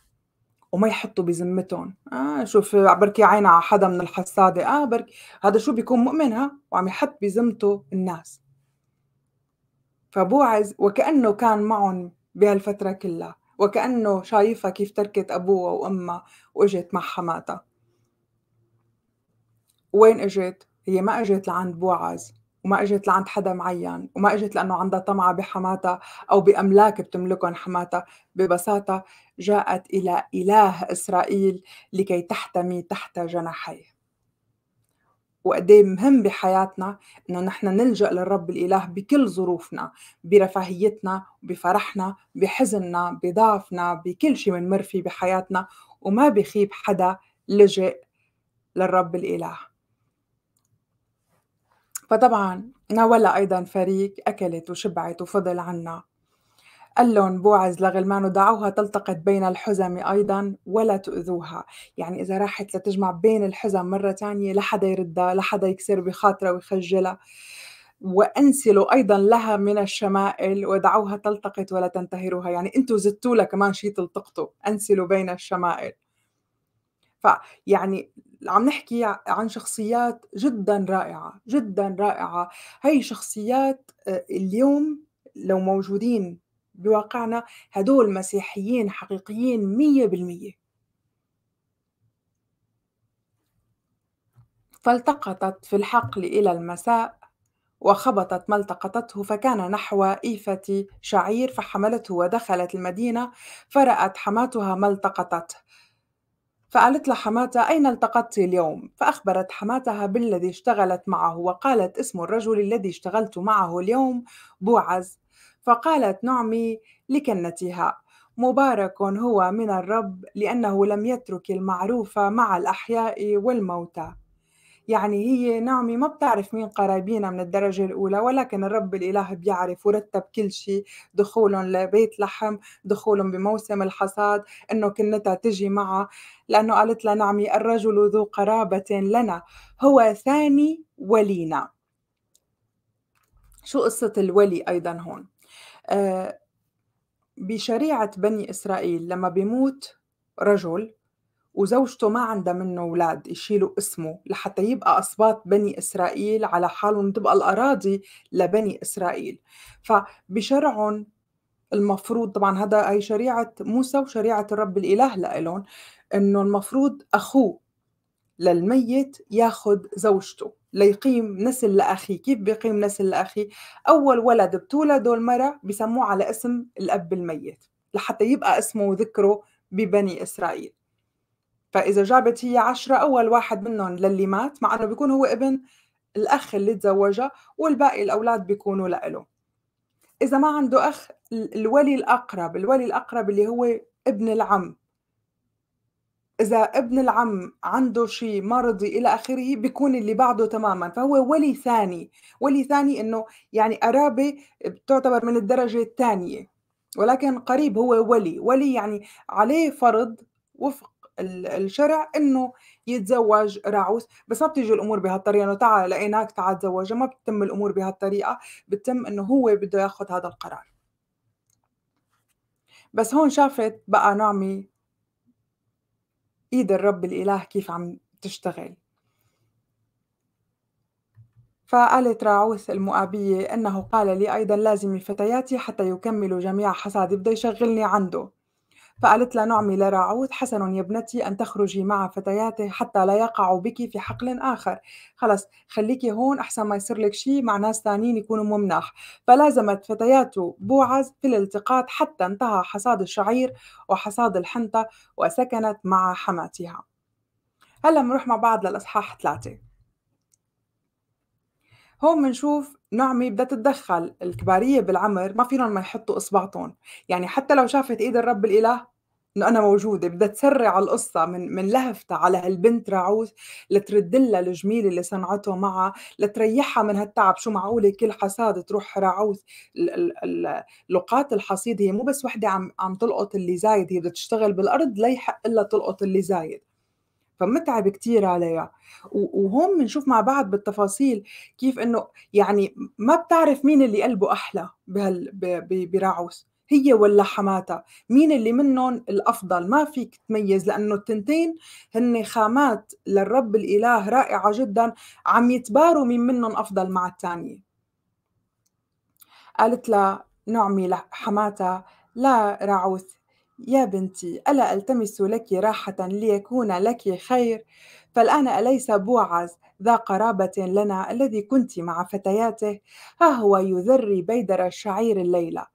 وما يحطوا بذمتهم. آه شوف بركي عينه على حدا من الحسادة. آه بركي هذا شو بيكون مؤمن ها؟ وعم يحط بذمته الناس. فبوعز وكأنه كان معهم بهالفترة كلها. وكأنه شايفها كيف تركت أبوها وأمها وإجت مع حماتها وين إجت؟ هي ما إجت لعند بوعز وما إجت لعند حدا معين وما إجت لأنه عندها طمعة بحماتها أو بأملاك بتملكهم حماتها ببساطة جاءت إلى إله إسرائيل لكي تحتمي تحت جناحيه. وقد إيه مهم بحياتنا إنه نحن نلجأ للرب الإله بكل ظروفنا برفاهيتنا بفرحنا بحزننا بضعفنا بكل شيء بنمر فيه بحياتنا وما بخيب حدا لجأ للرب الإله. فطبعا ناولها أيضا فريق أكلت وشبعت وفضل عنا. قال لهم بوعز لغلمان دعوها تلتقط بين الحزم أيضا ولا تؤذوها. يعني إذا راحت لتجمع بين الحزم مرة تانية لحدا يردها لحدا يكسر بخاطرها ويخجلها. وأنسلوا أيضا لها من الشمائل ودعوها تلتقط ولا تنتهرها يعني أنتوا زدتوا لها كمان شيء تلتقطوا. أنسلوا بين الشمائل. فيعني عم نحكي عن شخصيات جدا رائعة جدا رائعة. هي شخصيات آه، اليوم لو موجودين بواقعنا هدول مسيحيين حقيقيين مية بالمية فالتقطت في الحقل إلى المساء وخبطت ما التقطته فكان نحو إيفة شعير فحملته ودخلت المدينة فرأت حماتها ما التقطته فقالت لها حماتها أين التقطت اليوم؟ فأخبرت حماتها بالذي اشتغلت معه وقالت اسم الرجل الذي اشتغلت معه اليوم بوعز فقالت نعمي لكنتها مبارك هو من الرب لأنه لم يترك المعروف مع الأحياء والموتى. يعني هي نعمي ما بتعرف مين قرايبينا من الدرجة الأولى ولكن الرب الإله بيعرف ورتب كل شيء. دخولهم لبيت لحم دخولهم بموسم الحصاد إنه كنتها تجي معها لأنه قالت لها نعمي الرجل ذو قرابة لنا هو ثاني ولينا. شو قصة الولي أيضا هون؟ بشريعة بني إسرائيل لما بيموت رجل وزوجته ما عندها منه أولاد يشيلوا اسمه لحتى يبقى أصباط بني إسرائيل على حالهم تبقى الأراضي لبني إسرائيل. فبشرعهم المفروض طبعا هذا هي شريعة موسى وشريعة الرب الإله لإلهم إنه المفروض أخوه للميت ياخد زوجته. ليقيم نسل لأخيه كيف بيقيم نسل لأخيه أول ولد بتولده المرأة بسموه على اسم الأب الميت لحتى يبقى اسمه وذكره ببني إسرائيل. فإذا جابت هي عشرة أول واحد منهم للي مات مع إنه بيكون هو ابن الأخ اللي تزوجها والباقي الأولاد بيكونوا لإله. إذا ما عنده أخ الولي الأقرب الولي الأقرب اللي هو ابن العم إذا ابن العم عنده شيء مرضي إلى آخره بيكون اللي بعده تماما فهو ولي ثاني. ولي ثاني إنه يعني قرابة تعتبر من الدرجة الثانية ولكن قريب هو ولي. ولي يعني عليه فرض وفق الشرع إنه يتزوج راعوس. بس ما بتيجي الأمور بهالطريقة إنه تعال لقيناك تعال تزوجها ما بتتم الأمور بهالطريقة. بتتم إنه هو بده ياخذ هذا القرار. بس هون شافت بقى نعمي إيد الرب الإله كيف عم تشتغل. فقالت راعوث المؤابية إنه قال لي أيضا لازم فتياتي حتى يكملوا جميع حصادي بده يشغلني عنده. فقالت لها نعمي حسن يا ابنتي أن تخرجي مع فتياته حتى لا يقعوا بك في حقل آخر. خلص خليكي هون أحسن ما يصير لك شيء مع ناس ثانيين يكونوا ممنح فلازمت فتياته بوعز في الالتقاط حتى انتهى حصاد الشعير وحصاد الحنطة وسكنت مع حماتها. هلا بنروح مع بعض للأصحاح ثلاثة. هون بنشوف نعمي بدها تتدخل الكبارية بالعمر ما فيهم ما يحطوا إصبعتهم. يعني حتى لو شافت إيد الرب الإله إنه أنا موجودة بدها تسرع القصة من من لهفتها على هالبنت راعوث لترد لها الجميل اللي صنعته معها لتريحها من هالتعب. شو معقولة كل حصاد تروح راعوث لقاط الحصيد هي مو بس وحدة عم عم تلقط اللي زايد هي بدها تشتغل بالأرض ليحق لها تلقط اللي زايد. فمتعب كتير عليها. وهون بنشوف مع بعض بالتفاصيل كيف إنه يعني ما بتعرف مين اللي قلبه أحلى بهال هي ولا حماتها مين اللي منهم الأفضل؟ ما فيك تميز لأنه التنتين هن خامات للرب الإله رائعة جدا عم يتباروا مين منهم أفضل مع الثانية قالت لها نعمي لحماتها لا راعوث يا بنتي ألا ألتمس لك راحة ليكون لك خير؟ فالآن أليس بوعز ذا قرابة لنا الذي كنت مع فتياته؟ ها هو يذري بيدر الشعير الليلة.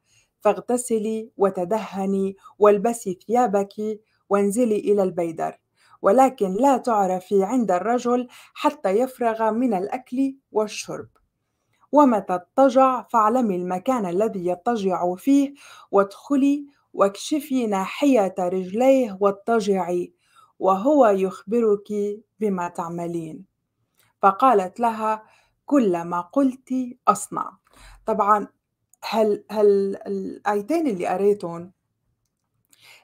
فاغتسلي وتدهني والبسي ثيابك وانزلي إلى البيدر. ولكن لا تعرفي عند الرجل حتى يفرغ من الأكل والشرب. ومتى اضطجع فاعلمي المكان الذي يضطجع فيه وادخلي واكشفي ناحية رجليه واضطجعي وهو يخبرك بما تعملين. فقالت لها كل ما قلت أصنع. طبعا هل الآيتين اللي قريتهم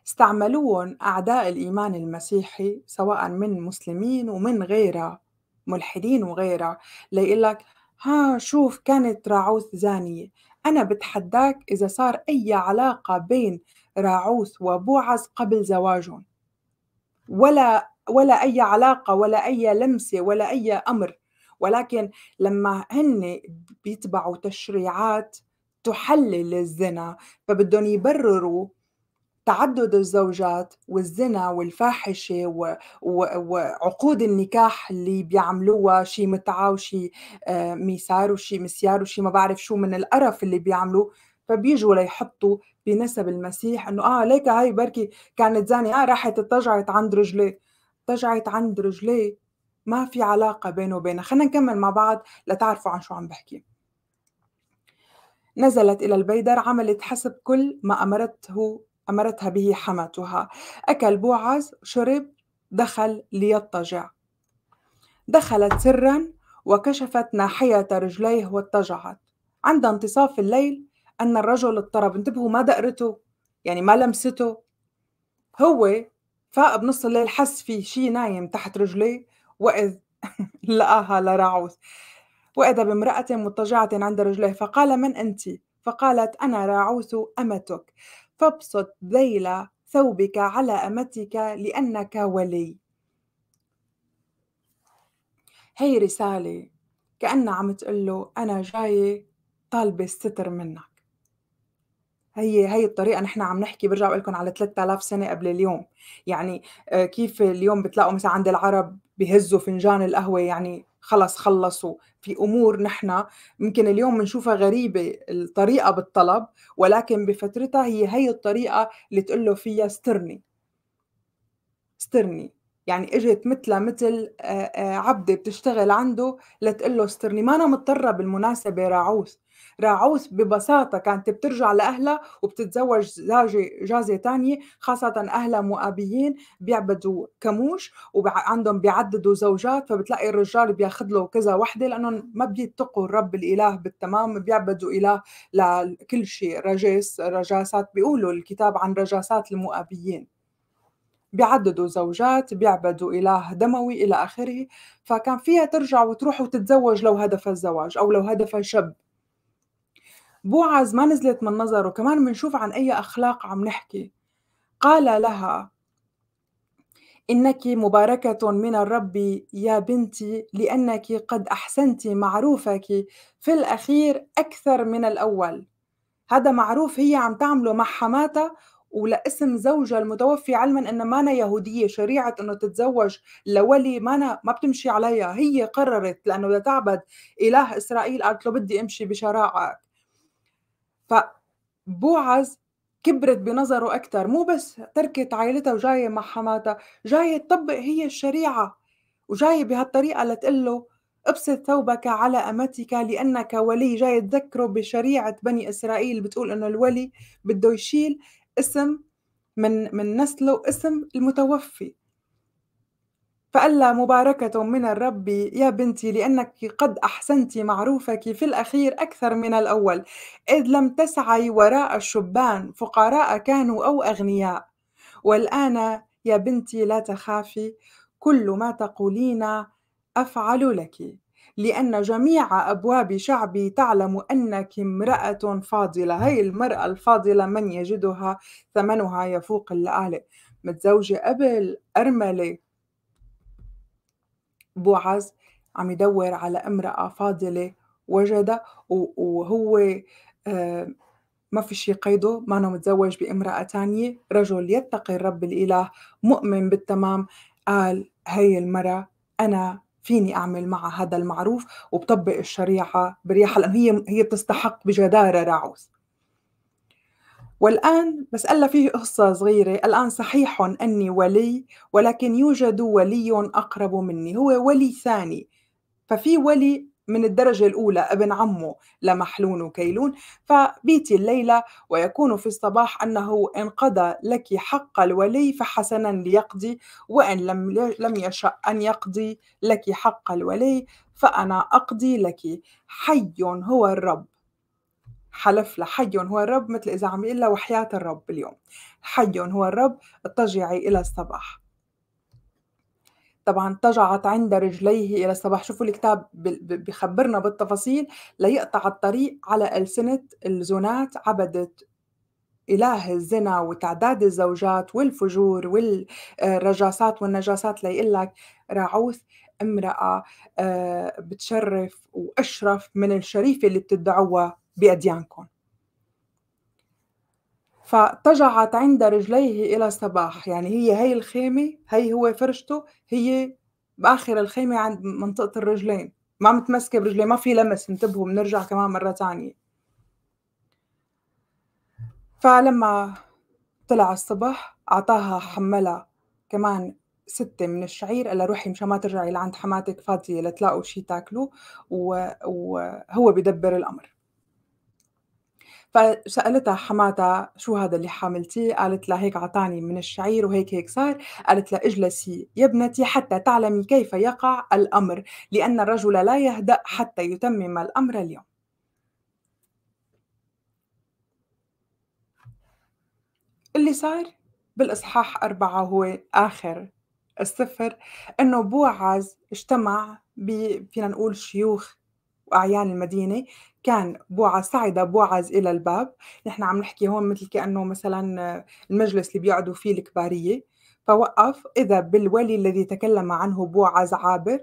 استعملوهم أعداء الإيمان المسيحي سواء من مسلمين ومن غيرها ملحدين وغيرها ليقول لك ها شوف كانت راعوث زانية. أنا بتحداك إذا صار أي علاقة بين راعوث وبوعز قبل زواجهم. ولا ولا أي علاقة ولا أي لمسة ولا أي أمر. ولكن لما هن بيتبعوا تشريعات تحلل الزنا فبدهم يبرروا تعدد الزوجات والزنا والفاحشة. وعقود النكاح اللي بيعملوها شي متعة وشي آه، ميسار وشي مسيار وشي ما بعرف شو من القرف اللي بيعملوه فبيجوا ليحطوا بنسب المسيح إنه آه ليك هاي بركي كانت زانية آه راحت اتجعت عند رجليه اتجعت عند رجليه ما في علاقة بينه وبينها خلينا نكمل مع بعض لتعرفوا عن شو عم بحكي نزلت إلى البيدر عملت حسب كل ما أمرته أمرتها به حماتها. أكل بوعز شرب دخل ليضطجع. دخلت سرا وكشفت ناحية رجليه واضطجعت عند انتصاف الليل أن الرجل اضطرب. انتبهوا ما دقرته يعني ما لمسته. هو فاق بنص الليل حس في شيء نايم تحت رجليه وإذ لقاها لراعوث وإذا بامرأة مضطجعة عند رجليه فقال من أنت؟ فقالت أنا راعوث أمتك. فابسط ذيل ثوبك على أمتك لأنك ولي. هي رسالة كأنها عم تقول له أنا جاية طالبة الستر منك. هي هي الطريقة نحن عم نحكي برجع بقول لكم على 3000 سنة قبل اليوم، يعني آه، كيف اليوم بتلاقوا مثلًا عند العرب بهزوا فنجان القهوة يعني خلص خلصوا، في أمور نحن يمكن اليوم بنشوفها غريبة الطريقة بالطلب، ولكن بفترتها هي هي الطريقة اللي تقول له فيها استرني. استرني. يعني إجت مثلها مثل عبدة بتشتغل عنده لتقول له استرني ما أنا مضطرة بالمناسبة راعوث راعوث ببساطة. كانت بترجع لأهلها وبتتزوج زوجة جازة تانية خاصة أهلها مؤابيين بيعبدوا كموش وعندهم بيعددوا زوجات. فبتلاقي الرجال بياخذ له كذا وحدة لأنهم ما بيتقوا الرب الإله بالتمام بيعبدوا إله لكل شيء. رجاس رجاسات بيقولوا الكتاب عن رجاسات المؤابيين بيعددوا زوجات بيعبدوا إله دموي إلى آخره. فكان فيها ترجع وتروح وتتزوج لو هدف الزواج أو لو هدف شاب بوعز ما نزلت من نظره كمان بنشوف عن أي أخلاق عم نحكي. قال لها إنك مباركة من الرب يا بنتي لأنك قد أحسنت معروفك في الأخير أكثر من الأول. هذا معروف هي عم تعمله مع حماتها ولاسم زوجها المتوفي علما ان مانا يهودية شريعة إنه تتزوج لولي مانا ما بتمشي عليها. هي قررت لأنه بدها تعبد إله إسرائيل قالت له بدي أمشي بشرائعك فبوعز كبرت بنظره أكثر مو بس تركت عائلتها وجاية مع حماتها جاية تطبق هي الشريعة وجاية بهالطريقة لتقول له ابسط ثوبك على أمتك لأنك ولي. جاي تذكره بشريعة بني إسرائيل بتقول إنه الولي بده يشيل اسم من من نسله اسم المتوفي. لها مباركة من الرب يا بنتي لأنك قد أحسنت معروفك في الأخير أكثر من الأول إذ لم تسعي وراء الشبان فقراء كانوا أو أغنياء. والآن يا بنتي لا تخافي كل ما تقولين أفعل لك لأن جميع أبواب شعبي تعلم أنك امرأة فاضلة. هي المرأة الفاضلة من يجدها ثمنها يفوق اللآلئ متزوجة قبل أرملة. بوعز عم يدور على امرأة فاضلة وجدها وهو آه، ما في شي قيده ما متزوج بامرأة تانية. رجل يتقي الرب الإله مؤمن بالتمام. قال هي المرأة أنا فيني أعمل معها هذا المعروف؟ وبطبق الشريعة بريحه لأنه هي هي بتستحق بجدارة راعوس والآن قال فيه قصة صغيرة. الآن صحيح أني ولي ولكن يوجد ولي أقرب مني. هو ولي ثاني. ففي ولي من الدرجة الأولى ابن عمه لمحلون وكيلون فبيتي الليلة ويكون في الصباح أنه انقضى لك حق الولي فحسنا ليقضي وإن لم لم يشأ أن يقضي لك حق الولي فأنا أقضي لك. حي هو الرب. حلف لحي هو الرب مثل إذا عم يقول وحياة الرب اليوم. حي هو الرب اضطجعي إلى الصباح. طبعا اضطجعت عند رجليه إلى الصباح. شوفوا الكتاب بخبرنا بالتفاصيل. ليقطع الطريق على ألسنة الزنات عبدت إله الزنا وتعداد الزوجات والفجور والرجاسات والنجاسات. ليقول لك راعوث امرأة آه، بتشرف وأشرف من الشريفة اللي بتدعوها. بأديانكم فاضطجعت عند رجليه إلى الصباح، يعني هي هي الخيمة، هي هو فرشته، هي بآخر الخيمة عند منطقة الرجلين، ما متمسكة برجليه، ما في لمس انتبهوا بنرجع كمان مرة تانية. فلمّا طلع الصبح أعطاها حمّلها كمان سِتّة من الشعير، قال لها روحي مشان ما ترجعي لعند حماتِك فاضية لتلاقوا شي تاكلوه و وهو بيدبّر الأمر. فسألتها حماتها شو هذا اللي حاملتيه؟ قالت لها هيك عطاني من الشعير وهيك هيك صار، قالت لها اجلسي يا ابنتي حتى تعلمي كيف يقع الأمر، لأن الرجل لا يهدأ حتى يتمم الأمر اليوم. اللي صار بالإصحاح أربعة وهو آخر السفر إنه بوعز اجتمع ب فينا نقول شيوخ وأعيان المدينة كان بوعز صعد بوعز إلى الباب. نحن عم نحكي هون مثل كأنه مثلا المجلس اللي بيقعدوا فيه الكبارية. فوقف إذا بالولي الذي تكلم عنه بوعز عابر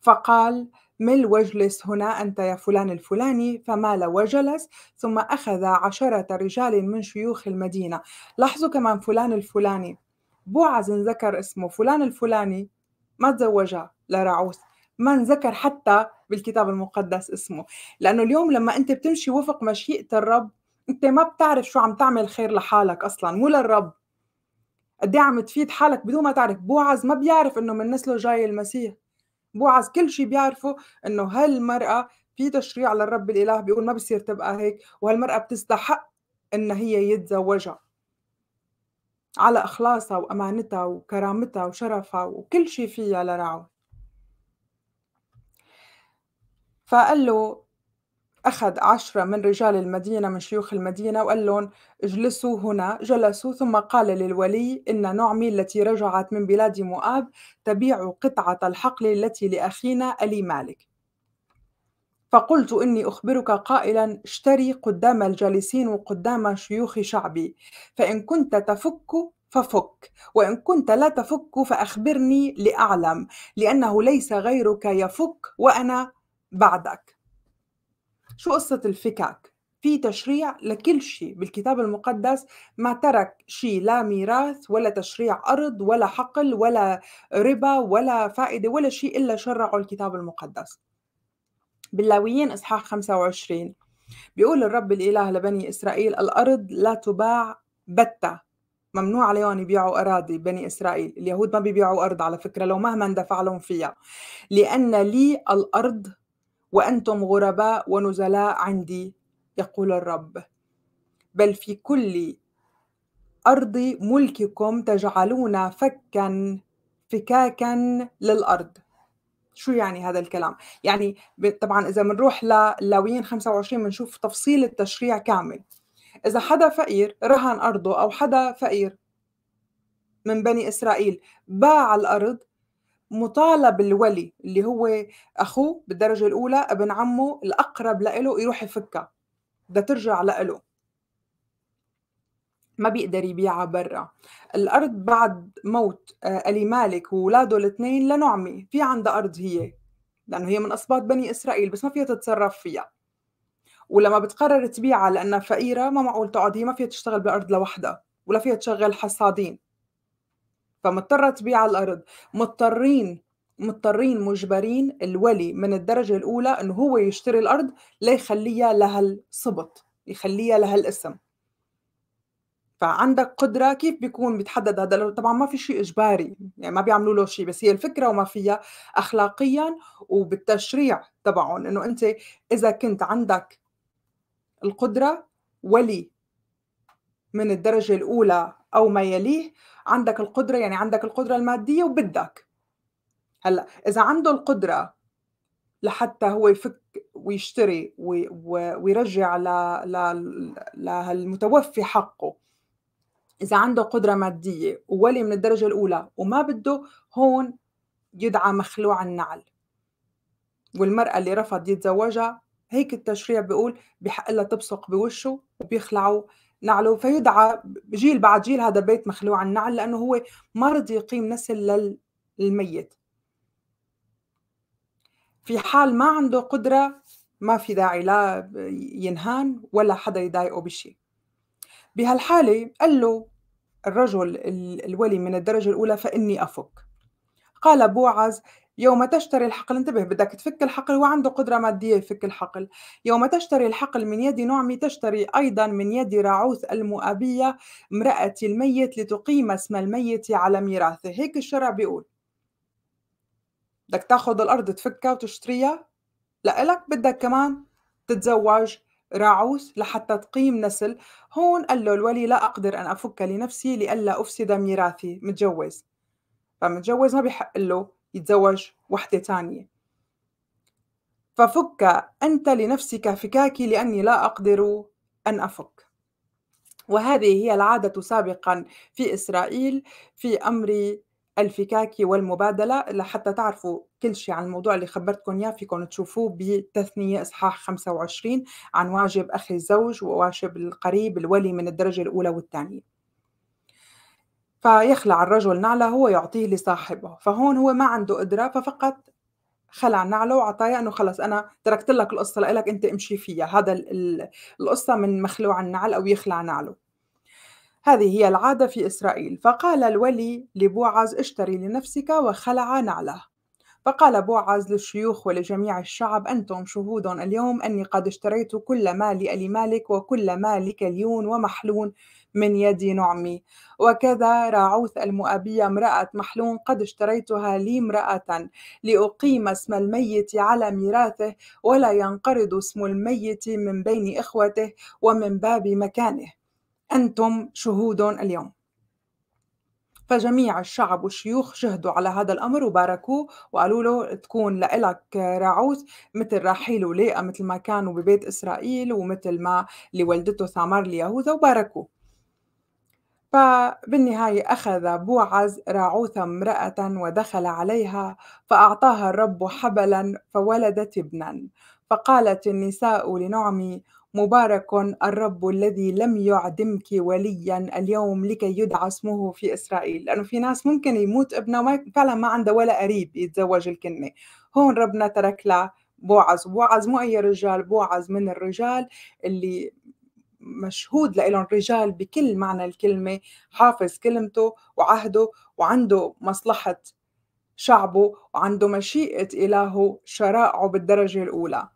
فقال مل واجلس هنا أنت يا فلان الفلاني فمال وجلس. ثم أخذ عشرة رجال من شيوخ المدينة. لاحظوا كمان فلان الفلاني. بوعز انذكر اسمه فلان الفلاني ما تزوجها لرعوس ما انذكر حتى بالكتاب المقدس اسمه. لأنه اليوم لما أنت بتمشي وفق مشيئة الرب أنت ما بتعرف شو عم تعمل خير لحالك أصلا مو للرب. قد عم تفيد حالك بدون ما تعرف. بوعز ما بيعرف إنه من نسله جاي المسيح. بوعز كل شيء بيعرفه إنه هالمرأة في تشريع للرب الإله. بيقول ما بصير تبقى هيك. وهالمرأة بتستحق إن هي يتزوجها. على إخلاصها وأمانتها وكرامتها وشرفها وكل شيء فيها لرعو فقال له أخذ عشرة من رجال المدينة من شيوخ المدينة وقال لهم اجلسوا هنا جلسوا. ثم قال للولي إن نعمي التي رجعت من بلاد مؤاب تبيع قطعة الحقل التي لأخينا ألي مالك. فقلت إني أخبرك قائلا اشتري قدام الجالسين وقدام شيوخ شعبي فإن كنت تفك ففك وإن كنت لا تفك فأخبرني لأعلم لأنه ليس غيرك يفك وأنا بعدك. شو قصة الفكاك؟ في تشريع لكل شيء بالكتاب المقدس ما ترك شيء لا ميراث ولا تشريع أرض ولا حقل ولا ربا ولا فائدة ولا شيء إلا شرعه الكتاب المقدس. باللاويين إصحاح 25 بيقول الرب الإله لبني إسرائيل الأرض لا تباع بتة. ممنوع عليهم يبيعوا أراضي بني إسرائيل اليهود ما بيبيعوا أرض على فكرة لو مهما اندفع لهم فيها. لأن لي الأرض وأنتم غرباء ونزلاء عندي يقول الرب. بل في كل أرض ملككم تجعلون فكا فكاكا للأرض. شو يعني هذا الكلام؟ يعني طبعا إذا بنروح للاويين 25 بنشوف تفصيل التشريع كامل. إذا حدا فقير رهن أرضه أو حدا فقير من بني إسرائيل باع الأرض مطالب الولي اللي هو أخوه بالدرجة الأولى ابن عمه الأقرب لإله يروح يفكها بدها ترجع لإله. ما بيقدر يبيعها برا. الأرض بعد موت آه، ألي مالك وولاده الاثنين لنعمي في عندها أرض هي لأنه هي من أسباط بني إسرائيل بس ما فيها تتصرف فيها. ولما بتقرر تبيعها لأنها فقيرة ما معقول تقعد هي ما فيها تشتغل بالأرض لوحدها ولا فيها تشغل حصادين. فمضطرة تبيع الأرض. مضطرين مضطرين مجبرين الولي من الدرجة الأولى إنه هو يشتري الأرض ليخليها لهالصبط يخليها لهالاسم فعندك قدرة كيف بيكون بيتحدد هذا؟ طبعا ما في شيء إجباري يعني ما بيعملوا له شيء بس هي الفكرة وما فيها أخلاقيا وبالتشريع تبعهم. إنه أنت إذا كنت عندك القدرة ولي من الدرجة الأولى أو ما يليه عندك القدرة يعني عندك القدرة المادية وبدك. هلأ إذا عنده القدرة لحتى هو يفك ويشتري ويرجع للمتوفي حقه. إذا عنده قدرة مادية وولي من الدرجة الأولى وما بده هون يدعى مخلوع النعل. والمرأة اللي رفض يتزوجها هيك التشريع بيقول بحق لها تبصق بوشه وبيخلعوا نعله فيدعى جيل بعد جيل هذا البيت مخلوع النعل لأنه هو ما رضي يقيم نسل للميت. في حال ما عنده قدرة ما في داعي لا ينهان ولا حدا يضايقه بشيء. بهالحالة قال له الرجل الولي من الدرجة الأولى فإني أفك. قال بوعز يوم تشتري الحقل انتبه بدك تفك الحقل هو عنده قدرة مادية يفك الحقل. يوم تشتري الحقل من يد نعمي تشتري أيضا من يد راعوث المؤابية امرأة الميت لتقيم اسم الميت على ميراثه. هيك الشرع بيقول. بدك تاخذ الأرض تفكها وتشتريها؟ لإلك بدك كمان تتزوج راعوث لحتى تقيم نسل. هون قال له الولي لا أقدر أن أفك لنفسي لئلا أفسد ميراثي. متجوز. فمتجوز ما بيحق له. يتزوج وحدة تانية. ففك أنت لنفسك فكاكي لأني لا أقدر أن أفك. وهذه هي العادة سابقا في إسرائيل في أمر الفكاك والمبادلة. لحتى تعرفوا كل شيء عن الموضوع اللي خبرتكم إياه فيكم تشوفوه بتثنية إصحاح 25 عن واجب أخي الزوج وواجب القريب الولي من الدرجة الأولى والثانية. فيخلع الرجل نعله ويعطيه لصاحبه فهون هو ما عنده قدرة ففقط خلع نعله وعطايا إنه خلص أنا تركت لك القصة لك أنت امشي فيها. هذا القصة من مخلوع النعل أو يخلع نعله. هذه هي العادة في إسرائيل. فقال الولي لبوعز اشتري لنفسك وخلع نعله. فقال بوعز للشيوخ ولجميع الشعب أنتم شهود اليوم أني قد اشتريت كل مالي لمالك وكل مالك ليون ومحلون من يد نعمي. وكذا راعوث المؤبية امرأة محلون قد اشتريتها لي امرأة لأقيم اسم الميت على ميراثه ولا ينقرض اسم الميت من بين إخوته ومن باب مكانه. أنتم شهود اليوم. فجميع الشعب والشيوخ شهدوا على هذا الأمر وباركوه وقالوا له تكون لإلك راعوث مثل راحيل وليئة مثل ما كانوا ببيت إسرائيل ومثل ما لولدته ثامار ليهوذا وباركوه. فبالنهاية أخذ بوعز راعوث امرأة ودخل عليها فأعطاها الرب حبلا فولدت ابنا. فقالت النساء لنعمي مبارك الرب الذي لم يعدمك وليا اليوم لكي يدعى اسمه في إسرائيل. لأنه في ناس ممكن يموت ابنه وما فعلا ما عنده ولا قريب يتزوج الكنة هون ربنا ترك له بوعز. بوعز مو أي رجال بوعز من الرجال اللي مشهود لهم رجال بكل معنى الكلمة حافظ كلمته وعهده وعنده مصلحة شعبه وعنده مشيئة إلهه شرائعه بالدرجة الأولى.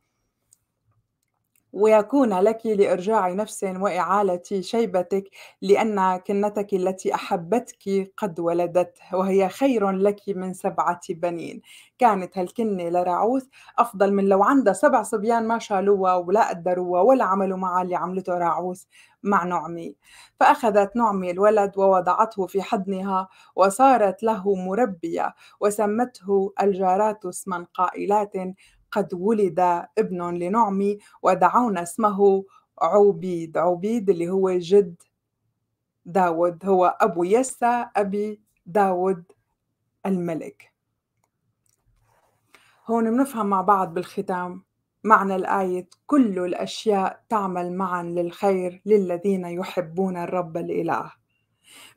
ويكون لك لإرجاع نفس وإعالة شيبتك لأن كنتك التي أحبتك قد ولدت وهي خير لك من سبعة بنين. كانت هالكنة لرعوث أفضل من لو عندها سبع صبيان ما شالوها ولا قدروها ولا عملوا معها اللي عملته راعوث مع نعمي. فأخذت نعمي الولد ووضعته في حضنها وصارت له مربية وسمته الجارات اسما قائلات قد ولد ابن لنعمي ودعونا اسمه عوبيد عوبيد اللي هو جد داود هو أبو يسى أبي داود الملك. هون بنفهم مع بعض بالختام معنى الآية كل الأشياء تعمل معا للخير للذين يحبون الرب الإله.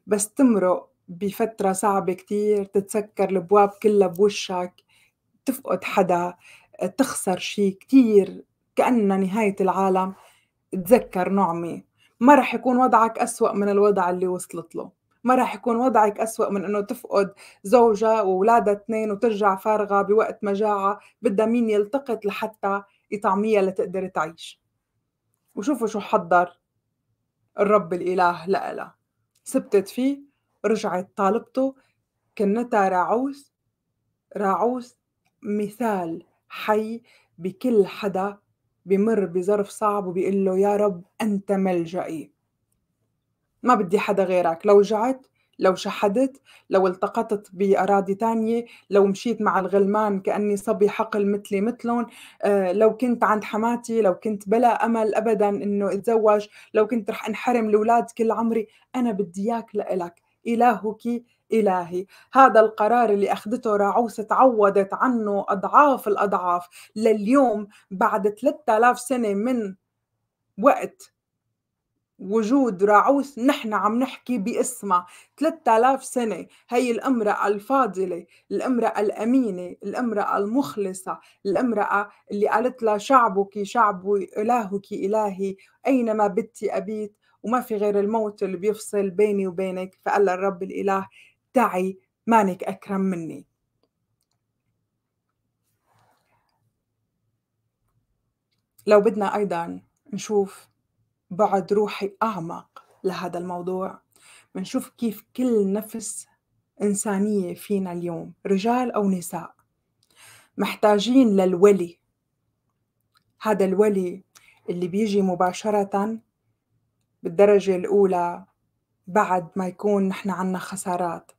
بس تمرق بفترة صعبة كتير تتسكر البواب كلها بوشك تفقد حدا. تخسر شيء كتير كأنها نهاية العالم تذكر نعمة ما. رح يكون وضعك أسوأ من الوضع اللي وصلت له. ما رح يكون وضعك أسوأ من إنه تفقد زوجة وأولادها اثنين وترجع فارغة بوقت مجاعة بدها مين يلتقط لحتى يطعميها لتقدر تعيش. وشوفوا شو حضر الرب الإله لإلها. سبتت فيه رجعت طالبته كنتها راعوس راعوس مثال حي بكل حدا بمر بظرف صعب وبيقول له يا رب أنت ملجئي ما بدي حدا غيرك. لو جعت لو شحدت لو التقطت بأراضي تانية لو مشيت مع الغلمان كأني صبي حقل مثلي مثلهم آه، لو كنت عند حماتي لو كنت بلا أمل أبدا إنه أتزوج لو كنت رح أنحرم الأولاد كل عمري أنا بدي إياك لإلك. إلهك إلهي. هذا القرار اللي أخذته راعوس تعوضت عنه أضعاف الأضعاف. لليوم بعد 3000 سنة من وقت وجود راعوس نحن عم نحكي باسمها 3000 سنة. هي الامرأة الفاضلة الامرأة الأمينة الامرأة المخلصة الامرأة اللي قالت لها شعبك شعب إلهك إلهي. أينما بت أبيت وما في غير الموت اللي بيفصل بيني وبينك. فقال الرب الإله تعي مانك أكرم مني. لو بدنا أيضا نشوف بعد روحي أعمق لهذا الموضوع بنشوف كيف كل نفس إنسانية فينا اليوم رجال أو نساء محتاجين للولي. هذا الولي اللي بيجي مباشرة بالدرجة الأولى بعد ما يكون نحن عنا خسارات.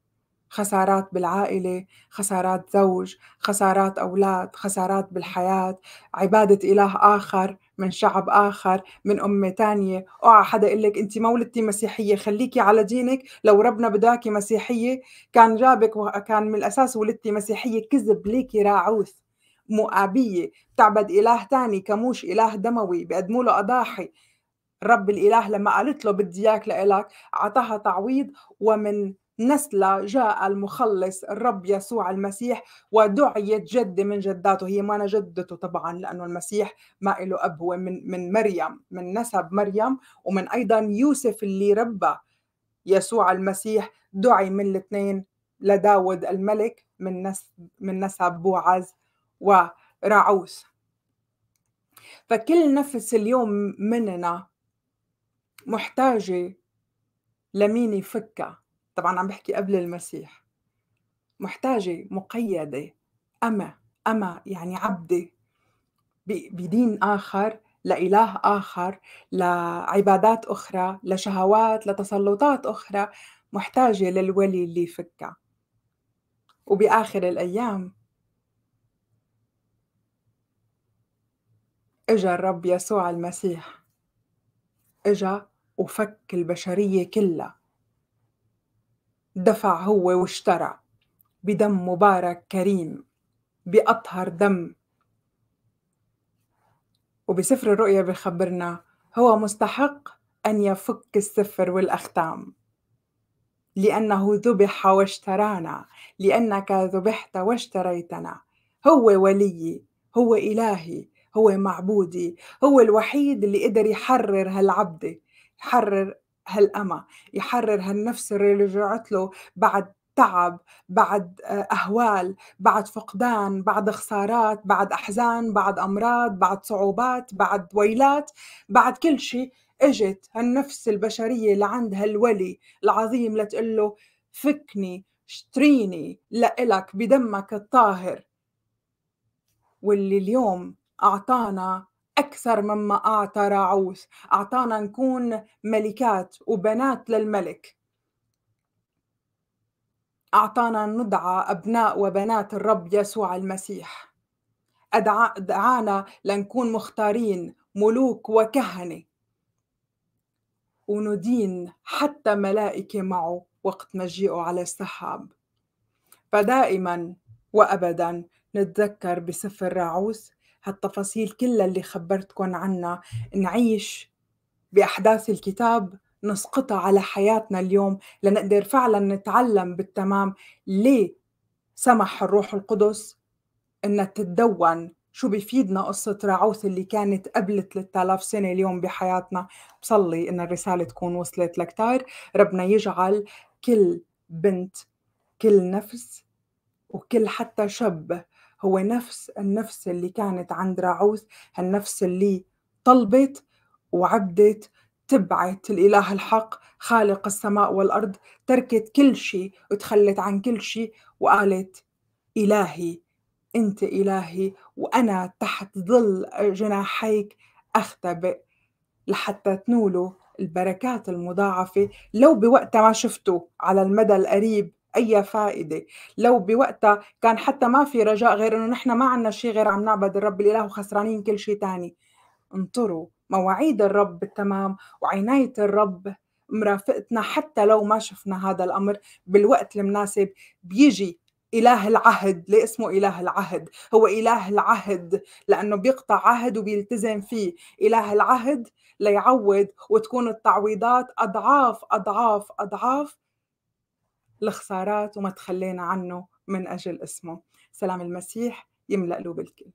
خسارات بالعائلة خسارات زوج خسارات أولاد خسارات بالحياة عبادة إله آخر من شعب آخر من أمة تانية. أوعى حدا يقول لك أنت ما ولدتي مسيحية خليكي على دينك. لو ربنا بداكي مسيحية كان جابك وكان من الأساس ولدتي مسيحية كذب ليكي راعوث. مؤابية بتعبد إله تاني كموش إله دموي بيقدموا له أضاحي. رب الإله لما قالت له بدي إياك لإلك أعطاها تعويض ومن نسل جاء المخلص الرب يسوع المسيح ودعيت جدة من جداته هي ما جدته طبعا لأنه المسيح ما له أب هو من, من مريم من نسب مريم ومن أيضا يوسف اللي ربى يسوع المسيح دعي من الاثنين لداود الملك من نسب من نسب بوعز ورعوس فكل نفس اليوم مننا محتاجة لمين يفكها؟ طبعا عم بحكي قبل المسيح. محتاجة مقيدة. أما أما يعني عبدة. بدين آخر لإله آخر لعبادات أخرى لشهوات لتسلطات أخرى. محتاجة للولي اللي يفكها. وبآخر الأيام إجا الرب يسوع المسيح. إجا وفك البشرية كلها. دفع هو واشترى بدم مبارك كريم بأطهر دم. وبسفر الرؤيا بخبرنا هو مستحق أن يفك السفر والأختام. لأنه ذبح واشترانا لأنك ذبحت واشتريتنا. هو وليي هو إلهي هو معبودي هو الوحيد اللي قدر يحرر هالعبدة يحرر هالأمة يحرر هالنفس اللي رجعت له بعد تعب بعد آه، أهوال بعد فقدان بعد خسارات بعد أحزان بعد أمراض بعد صعوبات بعد ويلات بعد كل شيء إجت هالنفس البشرية اللي عندها الولي العظيم لتقول له فكني اشتريني لإلك بدمك الطاهر. واللي اليوم أعطانا أكثر مما أعطى راعوث. أعطانا نكون ملكات وبنات للملك. أعطانا ندعى أبناء وبنات الرب يسوع المسيح. دعانا لنكون مختارين ملوك وكهنة. وندين حتى ملائكة معه وقت مجيئه على السحاب. فدائما وأبدا نتذكر بسفر راعوس هالتفاصيل كلها اللي خبرتكم عنها نعيش بأحداث الكتاب نسقطها على حياتنا اليوم لنقدر فعلا نتعلم بالتمام ليه سمح الروح القدس إنها تتدون شو بيفيدنا قصة راعوث اللي كانت قبل 3000 سنة اليوم بحياتنا. بصلي إن الرسالة تكون وصلت لكتار ربنا يجعل كل بنت كل نفس وكل حتى شاب هو نفس النفس اللي كانت عند راعوث النفس اللي طلبت وعبدت تبعت الإله الحق خالق السماء والأرض تركت كل شيء وتخلت عن كل شيء وقالت إلهي أنت إلهي وأنا تحت ظل جناحيك أختبئ لحتى تنولوا البركات المضاعفة. لو بوقتها ما شفتوا على المدى القريب أي فائدة. لو بوقتها كان حتى ما في رجاء غير إنه نحن ما عنا شيء غير عم نعبد الرب الإله وخسرانين كل شيء تاني. انطروا. مواعيد الرب بالتمام وعناية الرب مرافقتنا حتى لو ما شفنا هذا الأمر. بالوقت المناسب بيجي إله العهد. ليه اسمه إله العهد؟ هو إله العهد لأنه بيقطع عهد وبيلتزم فيه. إله العهد ليعوض وتكون التعويضات أضعاف أضعاف أضعاف الخسارات وما تخلينا عنه من أجل اسمه. سلام المسيح يملأ قلوب الكل.